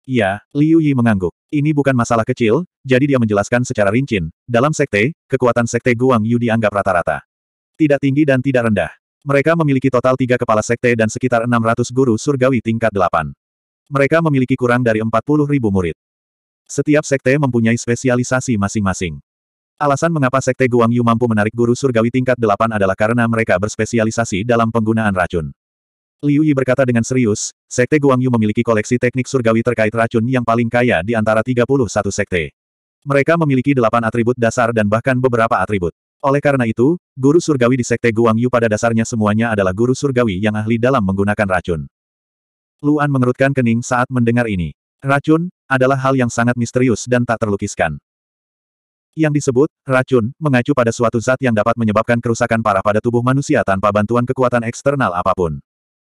Iya, Liu Yi mengangguk. Ini bukan masalah kecil, jadi dia menjelaskan secara rinci. Dalam sekte, kekuatan sekte Guang Yu dianggap rata-rata. Tidak tinggi dan tidak rendah. Mereka memiliki total tiga kepala sekte dan sekitar 600 guru surgawi tingkat 8. Mereka memiliki kurang dari 40 ribu murid. Setiap sekte mempunyai spesialisasi masing-masing. Alasan mengapa Sekte Guang Yu mampu menarik guru surgawi tingkat delapan adalah karena mereka berspesialisasi dalam penggunaan racun. Liu Yi berkata dengan serius, Sekte Guang Yu memiliki koleksi teknik surgawi terkait racun yang paling kaya di antara 31 sekte. Mereka memiliki delapan atribut dasar dan bahkan beberapa atribut. Oleh karena itu, guru surgawi di Sekte Guang Yu pada dasarnya semuanya adalah guru surgawi yang ahli dalam menggunakan racun. Luan mengerutkan kening saat mendengar ini. Racun, adalah hal yang sangat misterius dan tak terlukiskan. Yang disebut, racun, mengacu pada suatu zat yang dapat menyebabkan kerusakan parah pada tubuh manusia tanpa bantuan kekuatan eksternal apa pun.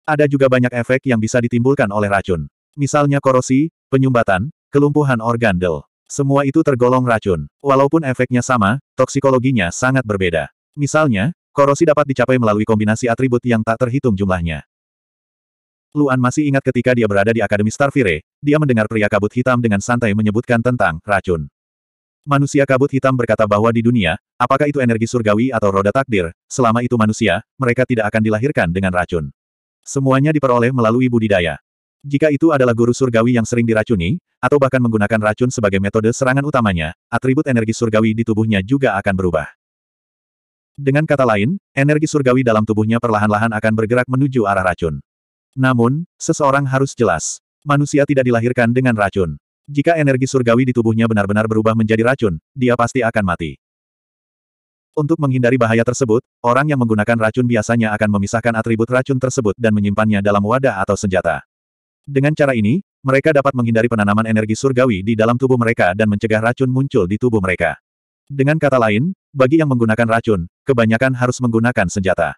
Ada juga banyak efek yang bisa ditimbulkan oleh racun. Misalnya korosi, penyumbatan, kelumpuhan organ del. Semua itu tergolong racun. Walaupun efeknya sama, toksikologinya sangat berbeda. Misalnya, korosi dapat dicapai melalui kombinasi atribut yang tak terhitung jumlahnya. Luan masih ingat ketika dia berada di Akademi Starfire, dia mendengar pria kabut hitam dengan santai menyebutkan tentang racun. Manusia kabut hitam berkata bahwa di dunia, apakah itu energi surgawi atau roda takdir, selama itu manusia, mereka tidak akan dilahirkan dengan racun. Semuanya diperoleh melalui budidaya. Jika itu adalah guru surgawi yang sering diracuni, atau bahkan menggunakan racun sebagai metode serangan utamanya, atribut energi surgawi di tubuhnya juga akan berubah. Dengan kata lain, energi surgawi dalam tubuhnya perlahan-lahan akan bergerak menuju arah racun. Namun, seseorang harus jelas. Manusia tidak dilahirkan dengan racun. Jika energi surgawi di tubuhnya benar-benar berubah menjadi racun, dia pasti akan mati. Untuk menghindari bahaya tersebut, orang yang menggunakan racun biasanya akan memisahkan atribut racun tersebut dan menyimpannya dalam wadah atau senjata. Dengan cara ini, mereka dapat menghindari penanaman energi surgawi di dalam tubuh mereka dan mencegah racun muncul di tubuh mereka. Dengan kata lain, bagi yang menggunakan racun, kebanyakan harus menggunakan senjata.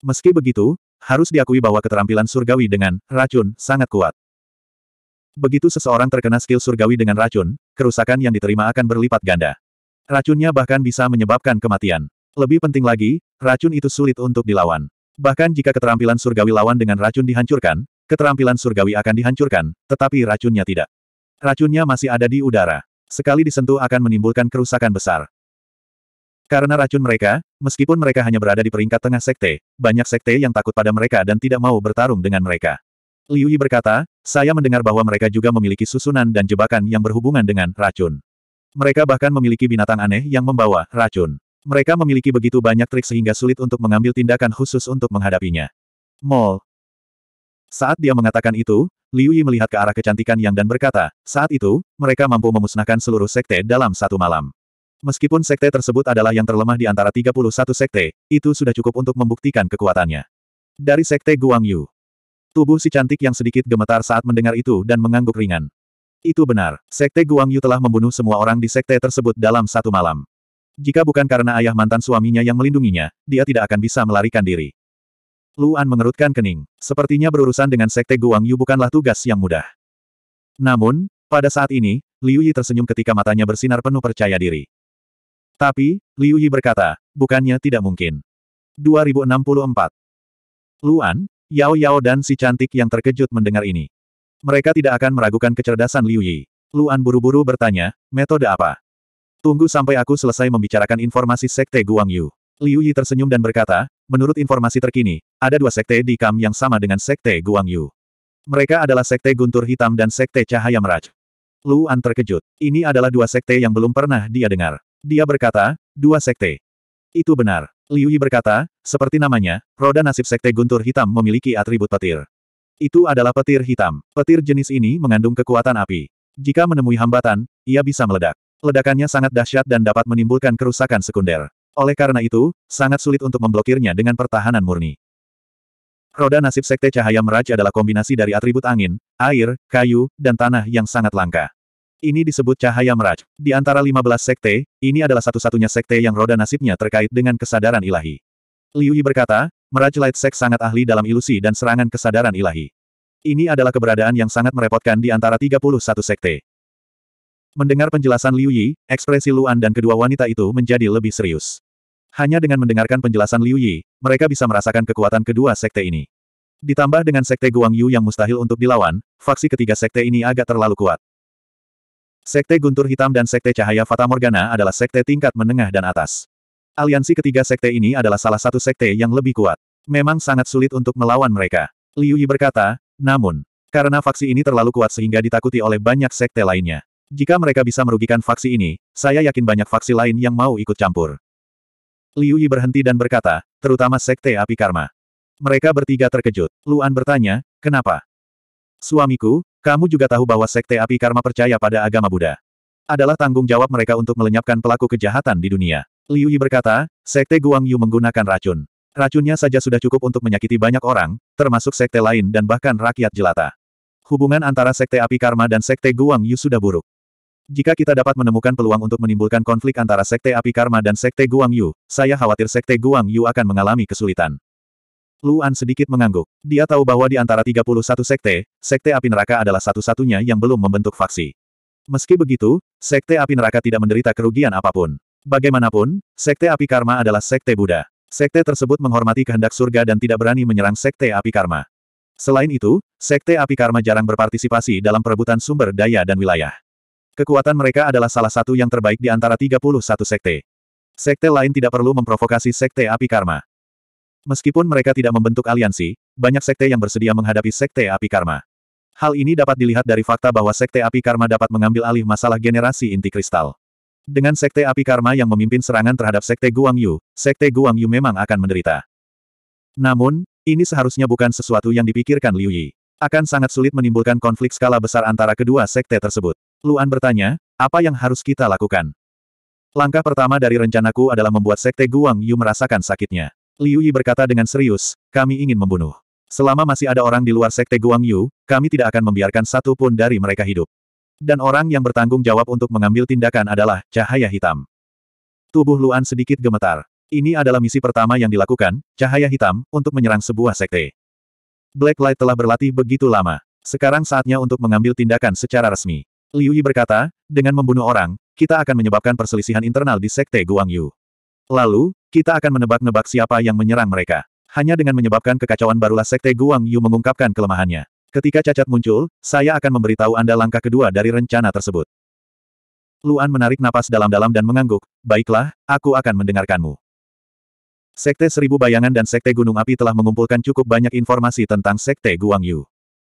Meski begitu, harus diakui bahwa keterampilan surgawi dengan racun sangat kuat. Begitu seseorang terkena skill surgawi dengan racun, kerusakan yang diterima akan berlipat ganda. Racunnya bahkan bisa menyebabkan kematian. Lebih penting lagi, racun itu sulit untuk dilawan. Bahkan jika keterampilan surgawi lawan dengan racun dihancurkan, keterampilan surgawi akan dihancurkan, tetapi racunnya tidak. Racunnya masih ada di udara. Sekali disentuh akan menimbulkan kerusakan besar. Karena racun mereka, meskipun mereka hanya berada di peringkat tengah sekte, banyak sekte yang takut pada mereka dan tidak mau bertarung dengan mereka. Liu Yi berkata, saya mendengar bahwa mereka juga memiliki susunan dan jebakan yang berhubungan dengan racun. Mereka bahkan memiliki binatang aneh yang membawa racun. Mereka memiliki begitu banyak trik sehingga sulit untuk mengambil tindakan khusus untuk menghadapinya. Mall. Saat dia mengatakan itu, Liu Yi melihat ke arah kecantikan yang dan berkata, saat itu, mereka mampu memusnahkan seluruh sekte dalam satu malam. Meskipun sekte tersebut adalah yang terlemah di antara 31 sekte, itu sudah cukup untuk membuktikan kekuatannya. Dari sekte Guang Yu, Tubuh si cantik yang sedikit gemetar saat mendengar itu dan mengangguk ringan. Itu benar, Sekte Guang Yu telah membunuh semua orang di sekte tersebut dalam satu malam. Jika bukan karena ayah mantan suaminya yang melindunginya, dia tidak akan bisa melarikan diri. Luan mengerutkan kening. Sepertinya berurusan dengan Sekte Guang Yu bukanlah tugas yang mudah. Namun, pada saat ini, Liu Yi tersenyum ketika matanya bersinar penuh percaya diri. Tapi, Liu Yi berkata, bukannya tidak mungkin. 2064. Luan, Yao Yao dan si cantik yang terkejut mendengar ini. Mereka tidak akan meragukan kecerdasan Liu Yi. Luan buru-buru bertanya, metode apa? Tunggu sampai aku selesai membicarakan informasi Sekte Guang Yu. Liu Yi tersenyum dan berkata, menurut informasi terkini, ada dua sekte di Kam yang sama dengan Sekte Guang Yu. Mereka adalah Sekte Guntur Hitam dan Sekte Cahaya Meraj. Luan terkejut. Ini adalah dua sekte yang belum pernah dia dengar. Dia berkata, dua sekte. Itu benar. Liu Yi berkata, seperti namanya, roda nasib Sekte Guntur Hitam memiliki atribut petir. Itu adalah petir hitam. Petir jenis ini mengandung kekuatan api. Jika menemui hambatan, ia bisa meledak. Ledakannya sangat dahsyat dan dapat menimbulkan kerusakan sekunder. Oleh karena itu, sangat sulit untuk memblokirnya dengan pertahanan murni. Roda nasib Sekte Cahaya Meraj adalah kombinasi dari atribut angin, air, kayu, dan tanah yang sangat langka. Ini disebut cahaya meraj. Di antara 15 sekte, ini adalah satu-satunya sekte yang roda nasibnya terkait dengan kesadaran ilahi. Liu Yi berkata, Meraj Light Sect sangat ahli dalam ilusi dan serangan kesadaran ilahi. Ini adalah keberadaan yang sangat merepotkan di antara 31 sekte. Mendengar penjelasan Liu Yi, ekspresi Luan dan kedua wanita itu menjadi lebih serius. Hanya dengan mendengarkan penjelasan Liu Yi, mereka bisa merasakan kekuatan kedua sekte ini. Ditambah dengan sekte Guang Yu yang mustahil untuk dilawan, faksi ketiga sekte ini agak terlalu kuat. Sekte Guntur Hitam dan Sekte Cahaya Fata Morgana adalah sekte tingkat menengah dan atas. Aliansi ketiga sekte ini adalah salah satu sekte yang lebih kuat. Memang sangat sulit untuk melawan mereka. Liu Yi berkata, namun, karena faksi ini terlalu kuat sehingga ditakuti oleh banyak sekte lainnya. Jika mereka bisa merugikan faksi ini, saya yakin banyak faksi lain yang mau ikut campur. Liu Yi berhenti dan berkata, terutama sekte api karma. Mereka bertiga terkejut. Luan bertanya, kenapa? Suamiku, kamu juga tahu bahwa Sekte Api Karma percaya pada agama Buddha. Adalah tanggung jawab mereka untuk melenyapkan pelaku kejahatan di dunia. Liu Yi berkata, Sekte Guang Yu menggunakan racun. Racunnya saja sudah cukup untuk menyakiti banyak orang, termasuk sekte lain dan bahkan rakyat jelata. Hubungan antara Sekte Api Karma dan Sekte Guang Yu sudah buruk. Jika kita dapat menemukan peluang untuk menimbulkan konflik antara Sekte Api Karma dan Sekte Guang Yu, saya khawatir Sekte Guang Yu akan mengalami kesulitan. Luan sedikit mengangguk. Dia tahu bahwa di antara 31 sekte, sekte api neraka adalah satu-satunya yang belum membentuk faksi. Meski begitu, sekte api neraka tidak menderita kerugian apa pun. Bagaimanapun, sekte api karma adalah sekte Buddha. Sekte tersebut menghormati kehendak surga dan tidak berani menyerang sekte api karma. Selain itu, sekte api karma jarang berpartisipasi dalam perebutan sumber daya dan wilayah. Kekuatan mereka adalah salah satu yang terbaik di antara 31 sekte. Sekte lain tidak perlu memprovokasi sekte api karma. Meskipun mereka tidak membentuk aliansi, banyak sekte yang bersedia menghadapi sekte api karma. Hal ini dapat dilihat dari fakta bahwa sekte api karma dapat mengambil alih masalah generasi inti kristal. Dengan sekte api karma yang memimpin serangan terhadap sekte Guang Yu, sekte Guang Yu memang akan menderita. Namun, ini seharusnya bukan sesuatu yang dipikirkan Liu Yi. Akan sangat sulit menimbulkan konflik skala besar antara kedua sekte tersebut. Luan bertanya, apa yang harus kita lakukan? Langkah pertama dari rencanaku adalah membuat sekte Guang Yu merasakan sakitnya. Liu Yi berkata dengan serius, kami ingin membunuh. Selama masih ada orang di luar sekte Guang Yu, kami tidak akan membiarkan satu pun dari mereka hidup. Dan orang yang bertanggung jawab untuk mengambil tindakan adalah cahaya hitam. Tubuh Luan sedikit gemetar. Ini adalah misi pertama yang dilakukan, cahaya hitam, untuk menyerang sebuah sekte. Blacklight telah berlatih begitu lama. Sekarang saatnya untuk mengambil tindakan secara resmi. Liu Yi berkata, dengan membunuh orang, kita akan menyebabkan perselisihan internal di sekte Guang Yu. Lalu, kita akan menebak-nebak siapa yang menyerang mereka. Hanya dengan menyebabkan kekacauan barulah sekte Guang Yu mengungkapkan kelemahannya. Ketika cacat muncul, saya akan memberitahu Anda langkah kedua dari rencana tersebut. Luan menarik napas dalam-dalam dan mengangguk, baiklah, aku akan mendengarkanmu. Sekte Seribu Bayangan dan Sekte Gunung Api telah mengumpulkan cukup banyak informasi tentang Sekte Guang Yu.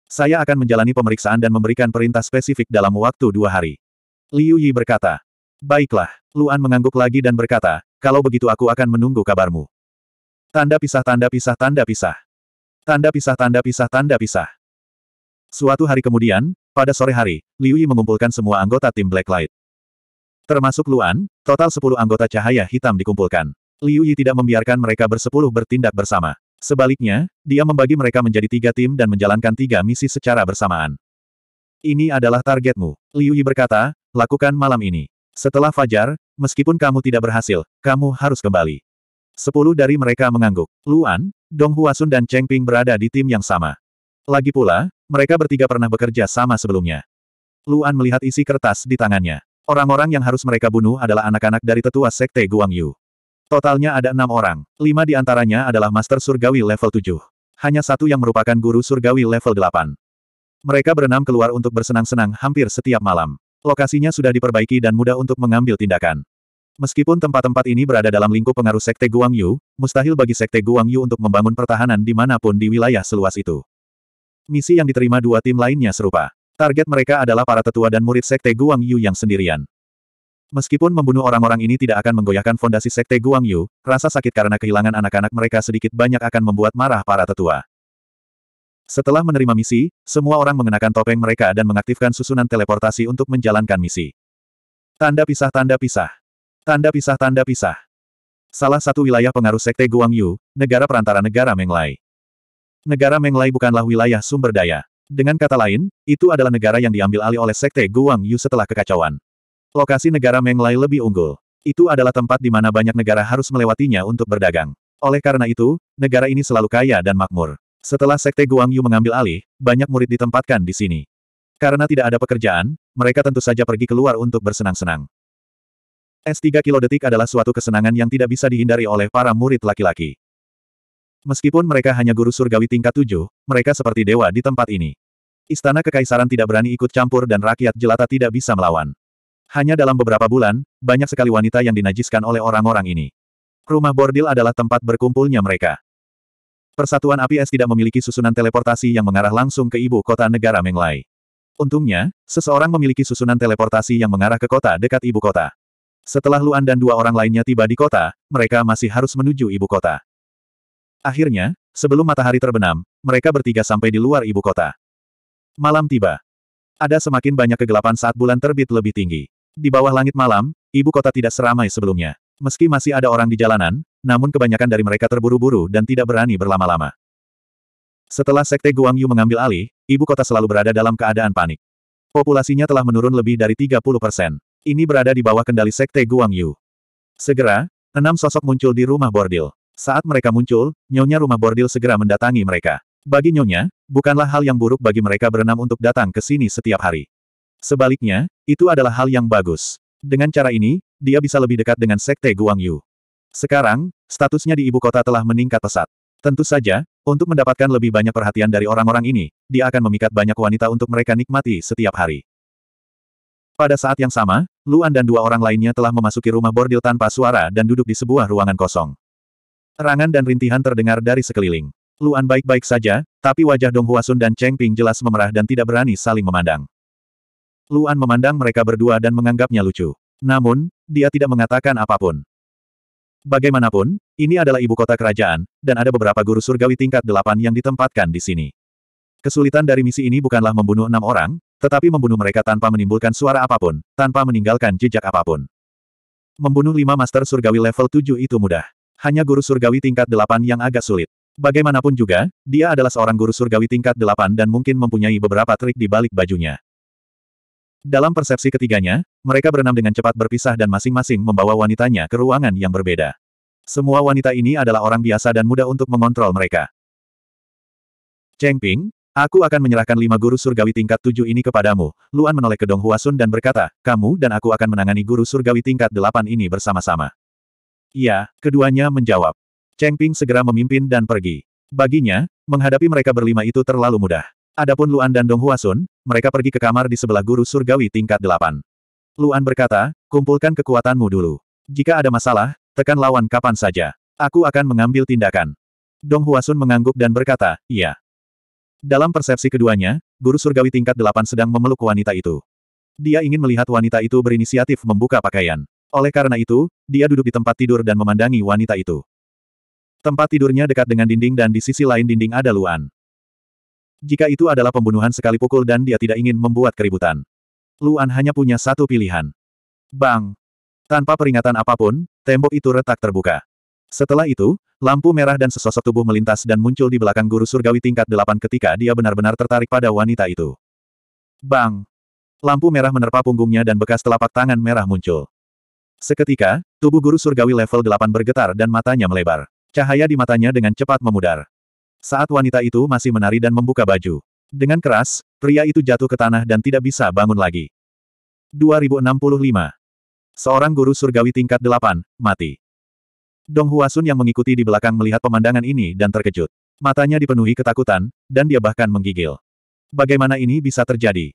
Saya akan menjalani pemeriksaan dan memberikan perintah spesifik dalam waktu dua hari. Liu Yi berkata. Baiklah, Luan mengangguk lagi dan berkata, kalau begitu aku akan menunggu kabarmu. Tanda pisah tanda pisah tanda pisah. Tanda pisah tanda pisah tanda pisah. Suatu hari kemudian, pada sore hari, Liu Yi mengumpulkan semua anggota tim Blacklight. Termasuk Luan, total 10 anggota cahaya hitam dikumpulkan. Liu Yi tidak membiarkan mereka bersepuluh bertindak bersama. Sebaliknya, dia membagi mereka menjadi tiga tim dan menjalankan tiga misi secara bersamaan. Ini adalah targetmu. Liu Yi berkata, lakukan malam ini. Setelah fajar, meskipun kamu tidak berhasil, kamu harus kembali. Sepuluh dari mereka mengangguk. Luan, Dong Huasun dan Cheng Ping berada di tim yang sama. Lagi pula, mereka bertiga pernah bekerja sama sebelumnya. Luan melihat isi kertas di tangannya. Orang-orang yang harus mereka bunuh adalah anak-anak dari tetua Sekte Guang Yu. Totalnya ada enam orang. Lima di antaranya adalah Master Surgawi level 7. Hanya satu yang merupakan Guru Surgawi level 8. Mereka berenam keluar untuk bersenang-senang hampir setiap malam. Lokasinya sudah diperbaiki dan mudah untuk mengambil tindakan. Meskipun tempat-tempat ini berada dalam lingkup pengaruh Sekte Guang Yu, mustahil bagi Sekte Guang Yu untuk membangun pertahanan di mana pun di wilayah seluas itu. Misi yang diterima dua tim lainnya serupa. Target mereka adalah para tetua dan murid Sekte Guang Yu yang sendirian. Meskipun membunuh orang-orang ini tidak akan menggoyahkan fondasi Sekte Guang Yu, rasa sakit karena kehilangan anak-anak mereka sedikit banyak akan membuat marah para tetua. Setelah menerima misi, semua orang mengenakan topeng mereka dan mengaktifkan susunan teleportasi untuk menjalankan misi. Tanda pisah tanda pisah. Tanda pisah tanda pisah. Salah satu wilayah pengaruh Sekte Guang Yu, negara perantara negara Menglai. Negara Menglai bukanlah wilayah sumber daya. Dengan kata lain, itu adalah negara yang diambil alih oleh Sekte Guang Yu setelah kekacauan. Lokasi negara Menglai lebih unggul. Itu adalah tempat di mana banyak negara harus melewatinya untuk berdagang. Oleh karena itu, negara ini selalu kaya dan makmur. Setelah Sekte Guang Yu mengambil alih, banyak murid ditempatkan di sini. Karena tidak ada pekerjaan, mereka tentu saja pergi keluar untuk bersenang-senang. S3 kilo detik adalah suatu kesenangan yang tidak bisa dihindari oleh para murid laki-laki. Meskipun mereka hanya guru surgawi tingkat tujuh, mereka seperti dewa di tempat ini. Istana Kekaisaran tidak berani ikut campur dan rakyat jelata tidak bisa melawan. Hanya dalam beberapa bulan, banyak sekali wanita yang dinajiskan oleh orang-orang ini. Rumah bordil adalah tempat berkumpulnya mereka. Persatuan Api Es tidak memiliki susunan teleportasi yang mengarah langsung ke ibu kota negara Menglai. Untungnya, seseorang memiliki susunan teleportasi yang mengarah ke kota dekat ibu kota. Setelah Luan dan dua orang lainnya tiba di kota, mereka masih harus menuju ibu kota. Akhirnya, sebelum matahari terbenam, mereka bertiga sampai di luar ibu kota. Malam tiba. Ada semakin banyak kegelapan saat bulan terbit lebih tinggi. Di bawah langit malam, ibu kota tidak seramai sebelumnya. Meski masih ada orang di jalanan, namun kebanyakan dari mereka terburu-buru dan tidak berani berlama-lama. Setelah Sekte Guang Yu mengambil alih, ibu kota selalu berada dalam keadaan panik. Populasinya telah menurun lebih dari 30 persen. Ini berada di bawah kendali Sekte Guang Yu. Segera, enam sosok muncul di rumah bordil. Saat mereka muncul, nyonya rumah bordil segera mendatangi mereka. Bagi nyonya, bukanlah hal yang buruk bagi mereka berenam untuk datang ke sini setiap hari. Sebaliknya, itu adalah hal yang bagus. Dengan cara ini, dia bisa lebih dekat dengan Sekte Guang Yu. Sekarang, statusnya di ibu kota telah meningkat pesat. Tentu saja, untuk mendapatkan lebih banyak perhatian dari orang-orang ini, dia akan memikat banyak wanita untuk mereka nikmati setiap hari. Pada saat yang sama, Luan dan dua orang lainnya telah memasuki rumah bordil tanpa suara dan duduk di sebuah ruangan kosong. Erangan dan rintihan terdengar dari sekeliling. Luan baik-baik saja, tapi wajah Dong Huasun dan Cheng Ping jelas memerah dan tidak berani saling memandang. Luan memandang mereka berdua dan menganggapnya lucu. Namun, dia tidak mengatakan apa pun. Bagaimanapun, ini adalah ibu kota kerajaan, dan ada beberapa guru surgawi tingkat delapan yang ditempatkan di sini. Kesulitan dari misi ini bukanlah membunuh enam orang, tetapi membunuh mereka tanpa menimbulkan suara apa pun, tanpa meninggalkan jejak apa pun. Membunuh lima master surgawi level tujuh itu mudah. Hanya guru surgawi tingkat delapan yang agak sulit. Bagaimanapun juga, dia adalah seorang guru surgawi tingkat delapan dan mungkin mempunyai beberapa trik di balik bajunya. Dalam persepsi ketiganya, mereka berenam dengan cepat berpisah dan masing-masing membawa wanitanya ke ruangan yang berbeda. Semua wanita ini adalah orang biasa dan mudah untuk mengontrol mereka. Cheng Ping, aku akan menyerahkan lima guru surgawi tingkat tujuh ini kepadamu. Luan menoleh ke Dong Huasun dan berkata, kamu dan aku akan menangani guru surgawi tingkat delapan ini bersama-sama. Iya, keduanya menjawab. Cheng Ping segera memimpin dan pergi. Baginya, menghadapi mereka berlima itu terlalu mudah. Adapun Luan dan Dong Huasun, mereka pergi ke kamar di sebelah guru surgawi tingkat delapan. Luan berkata, kumpulkan kekuatanmu dulu. Jika ada masalah, tekan lawan kapan saja. Aku akan mengambil tindakan. Dong Huasun mengangguk dan berkata, iya. Dalam persepsi keduanya, guru surgawi tingkat delapan sedang memeluk wanita itu. Dia ingin melihat wanita itu berinisiatif membuka pakaian. Oleh karena itu, dia duduk di tempat tidur dan memandangi wanita itu. Tempat tidurnya dekat dengan dinding dan di sisi lain dinding ada Luan. Jika itu adalah pembunuhan sekali pukul dan dia tidak ingin membuat keributan. Luan hanya punya satu pilihan. Bang! Tanpa peringatan apa pun, tembok itu retak terbuka. Setelah itu, lampu merah dan sesosok tubuh melintas dan muncul di belakang guru surgawi tingkat delapan ketika dia benar-benar tertarik pada wanita itu. Bang! Lampu merah menerpa punggungnya dan bekas telapak tangan merah muncul. Seketika, tubuh guru surgawi level 8 bergetar dan matanya melebar. Cahaya di matanya dengan cepat memudar. Saat wanita itu masih menari dan membuka baju. Dengan keras, pria itu jatuh ke tanah dan tidak bisa bangun lagi. 2065. Seorang guru surgawi tingkat 8, mati. Dong Huasun yang mengikuti di belakang melihat pemandangan ini dan terkejut. Matanya dipenuhi ketakutan, dan dia bahkan menggigil. Bagaimana ini bisa terjadi?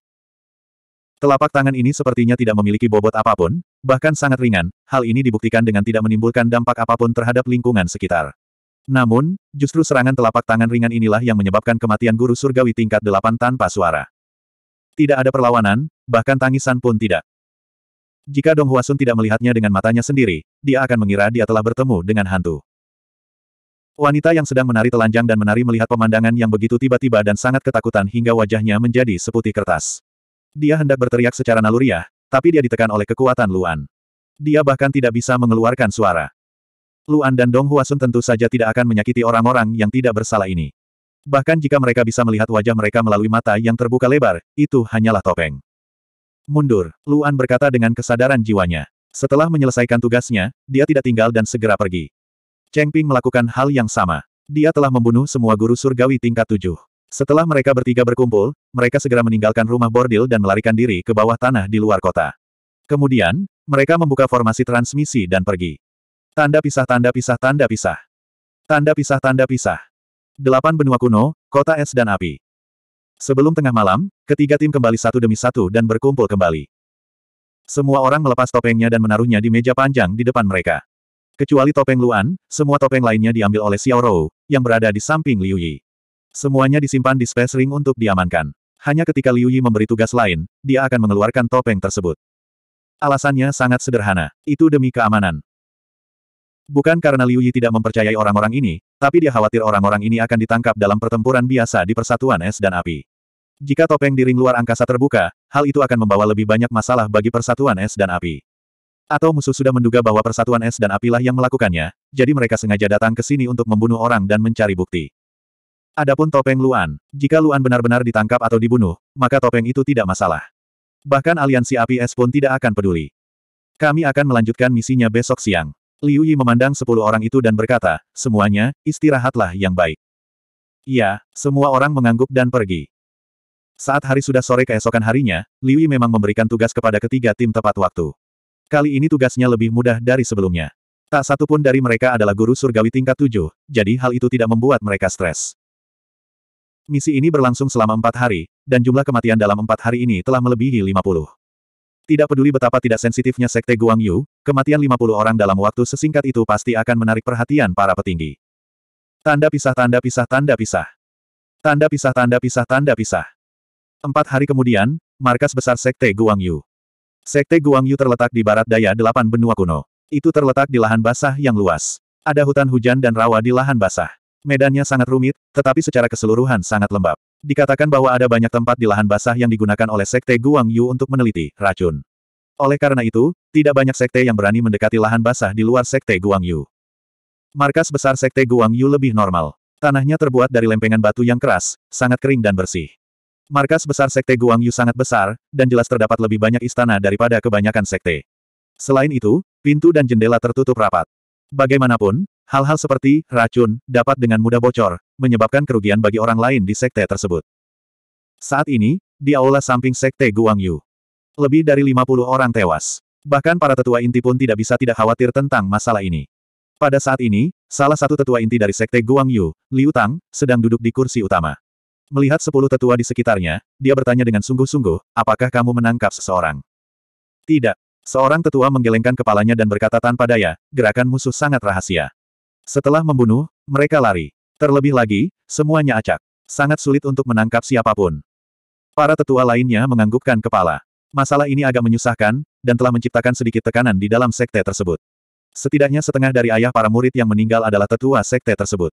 Telapak tangan ini sepertinya tidak memiliki bobot apa pun, bahkan sangat ringan, hal ini dibuktikan dengan tidak menimbulkan dampak apa pun terhadap lingkungan sekitar. Namun, justru serangan telapak tangan ringan inilah yang menyebabkan kematian guru surgawi tingkat delapan tanpa suara. Tidak ada perlawanan, bahkan tangisan pun tidak. Jika Dong Huasun tidak melihatnya dengan matanya sendiri, dia akan mengira dia telah bertemu dengan hantu. Wanita yang sedang menari telanjang dan menari melihat pemandangan yang begitu tiba-tiba dan sangat ketakutan hingga wajahnya menjadi seputih kertas. Dia hendak berteriak secara naluriah, tapi dia ditekan oleh kekuatan Luan. Dia bahkan tidak bisa mengeluarkan suara. Luan dan Dong Huasun tentu saja tidak akan menyakiti orang-orang yang tidak bersalah ini. Bahkan jika mereka bisa melihat wajah mereka melalui mata yang terbuka lebar, itu hanyalah topeng. Mundur, Luan berkata dengan kesadaran jiwanya. Setelah menyelesaikan tugasnya, dia tidak tinggal dan segera pergi. Cheng Ping melakukan hal yang sama. Dia telah membunuh semua guru surgawi tingkat tujuh. Setelah mereka bertiga berkumpul, mereka segera meninggalkan rumah bordil dan melarikan diri ke bawah tanah di luar kota. Kemudian, mereka membuka formasi transmisi dan pergi. Tanda pisah tanda pisah tanda pisah. Tanda pisah tanda pisah. Delapan benua kuno, kota es dan api. Sebelum tengah malam, ketiga tim kembali satu demi satu dan berkumpul kembali. Semua orang melepas topengnya dan menaruhnya di meja panjang di depan mereka. Kecuali topeng Luan, semua topeng lainnya diambil oleh Xiao Rou, yang berada di samping Liu Yi. Semuanya disimpan di Space Ring untuk diamankan. Hanya ketika Liu Yi memberi tugas lain, dia akan mengeluarkan topeng tersebut. Alasannya sangat sederhana, itu demi keamanan. Bukan karena Liu Yi tidak mempercayai orang-orang ini, tapi dia khawatir orang-orang ini akan ditangkap dalam pertempuran biasa di Persatuan Es dan Api. Jika topeng di ring luar angkasa terbuka, hal itu akan membawa lebih banyak masalah bagi Persatuan Es dan Api. Atau musuh sudah menduga bahwa Persatuan Es dan Api lah yang melakukannya, jadi mereka sengaja datang ke sini untuk membunuh orang dan mencari bukti. Adapun topeng Luan, jika Luan benar-benar ditangkap atau dibunuh, maka topeng itu tidak masalah. Bahkan aliansi Api Es pun tidak akan peduli. Kami akan melanjutkan misinya besok siang. Liu Yi memandang sepuluh orang itu dan berkata, semuanya, istirahatlah yang baik. Iya, semua orang mengangguk dan pergi. Saat hari sudah sore keesokan harinya, Liu Yi memang memberikan tugas kepada ketiga tim tepat waktu. Kali ini tugasnya lebih mudah dari sebelumnya. Tak satu pun dari mereka adalah guru surgawi tingkat tujuh, jadi hal itu tidak membuat mereka stres. Misi ini berlangsung selama empat hari, dan jumlah kematian dalam empat hari ini telah melebihi lima puluh. Tidak peduli betapa tidak sensitifnya Sekte Guang Yu, kematian 50 orang dalam waktu sesingkat itu pasti akan menarik perhatian para petinggi. Tanda pisah tanda pisah tanda pisah. Tanda pisah tanda pisah tanda pisah. Empat hari kemudian, markas besar Sekte Guang Yu. Sekte Guang Yu terletak di barat daya delapan benua kuno. Itu terletak di lahan basah yang luas. Ada hutan hujan dan rawa di lahan basah. Medannya sangat rumit, tetapi secara keseluruhan sangat lembab. Dikatakan bahwa ada banyak tempat di lahan basah yang digunakan oleh Sekte Guang Yu untuk meneliti racun. Oleh karena itu, tidak banyak sekte yang berani mendekati lahan basah di luar Sekte Guang Yu. Markas besar Sekte Guang Yu lebih normal. Tanahnya terbuat dari lempengan batu yang keras, sangat kering dan bersih. Markas besar Sekte Guang Yu sangat besar, dan jelas terdapat lebih banyak istana daripada kebanyakan sekte. Selain itu, pintu dan jendela tertutup rapat. Bagaimanapun, hal-hal seperti racun dapat dengan mudah bocor, menyebabkan kerugian bagi orang lain di sekte tersebut. Saat ini, di aula samping sekte Guang Yu, lebih dari 50 orang tewas. Bahkan para tetua inti pun tidak bisa tidak khawatir tentang masalah ini. Pada saat ini, salah satu tetua inti dari sekte Guang Yu, Liu Tang, sedang duduk di kursi utama. Melihat sepuluh tetua di sekitarnya, dia bertanya dengan sungguh-sungguh, apakah kamu menangkap seseorang? Tidak. Seorang tetua menggelengkan kepalanya dan berkata tanpa daya, gerakan musuh sangat rahasia. Setelah membunuh, mereka lari. Terlebih lagi, semuanya acak. Sangat sulit untuk menangkap siapa pun. Para tetua lainnya menganggukkan kepala. Masalah ini agak menyusahkan, dan telah menciptakan sedikit tekanan di dalam sekte tersebut. Setidaknya setengah dari ayah para murid yang meninggal adalah tetua sekte tersebut.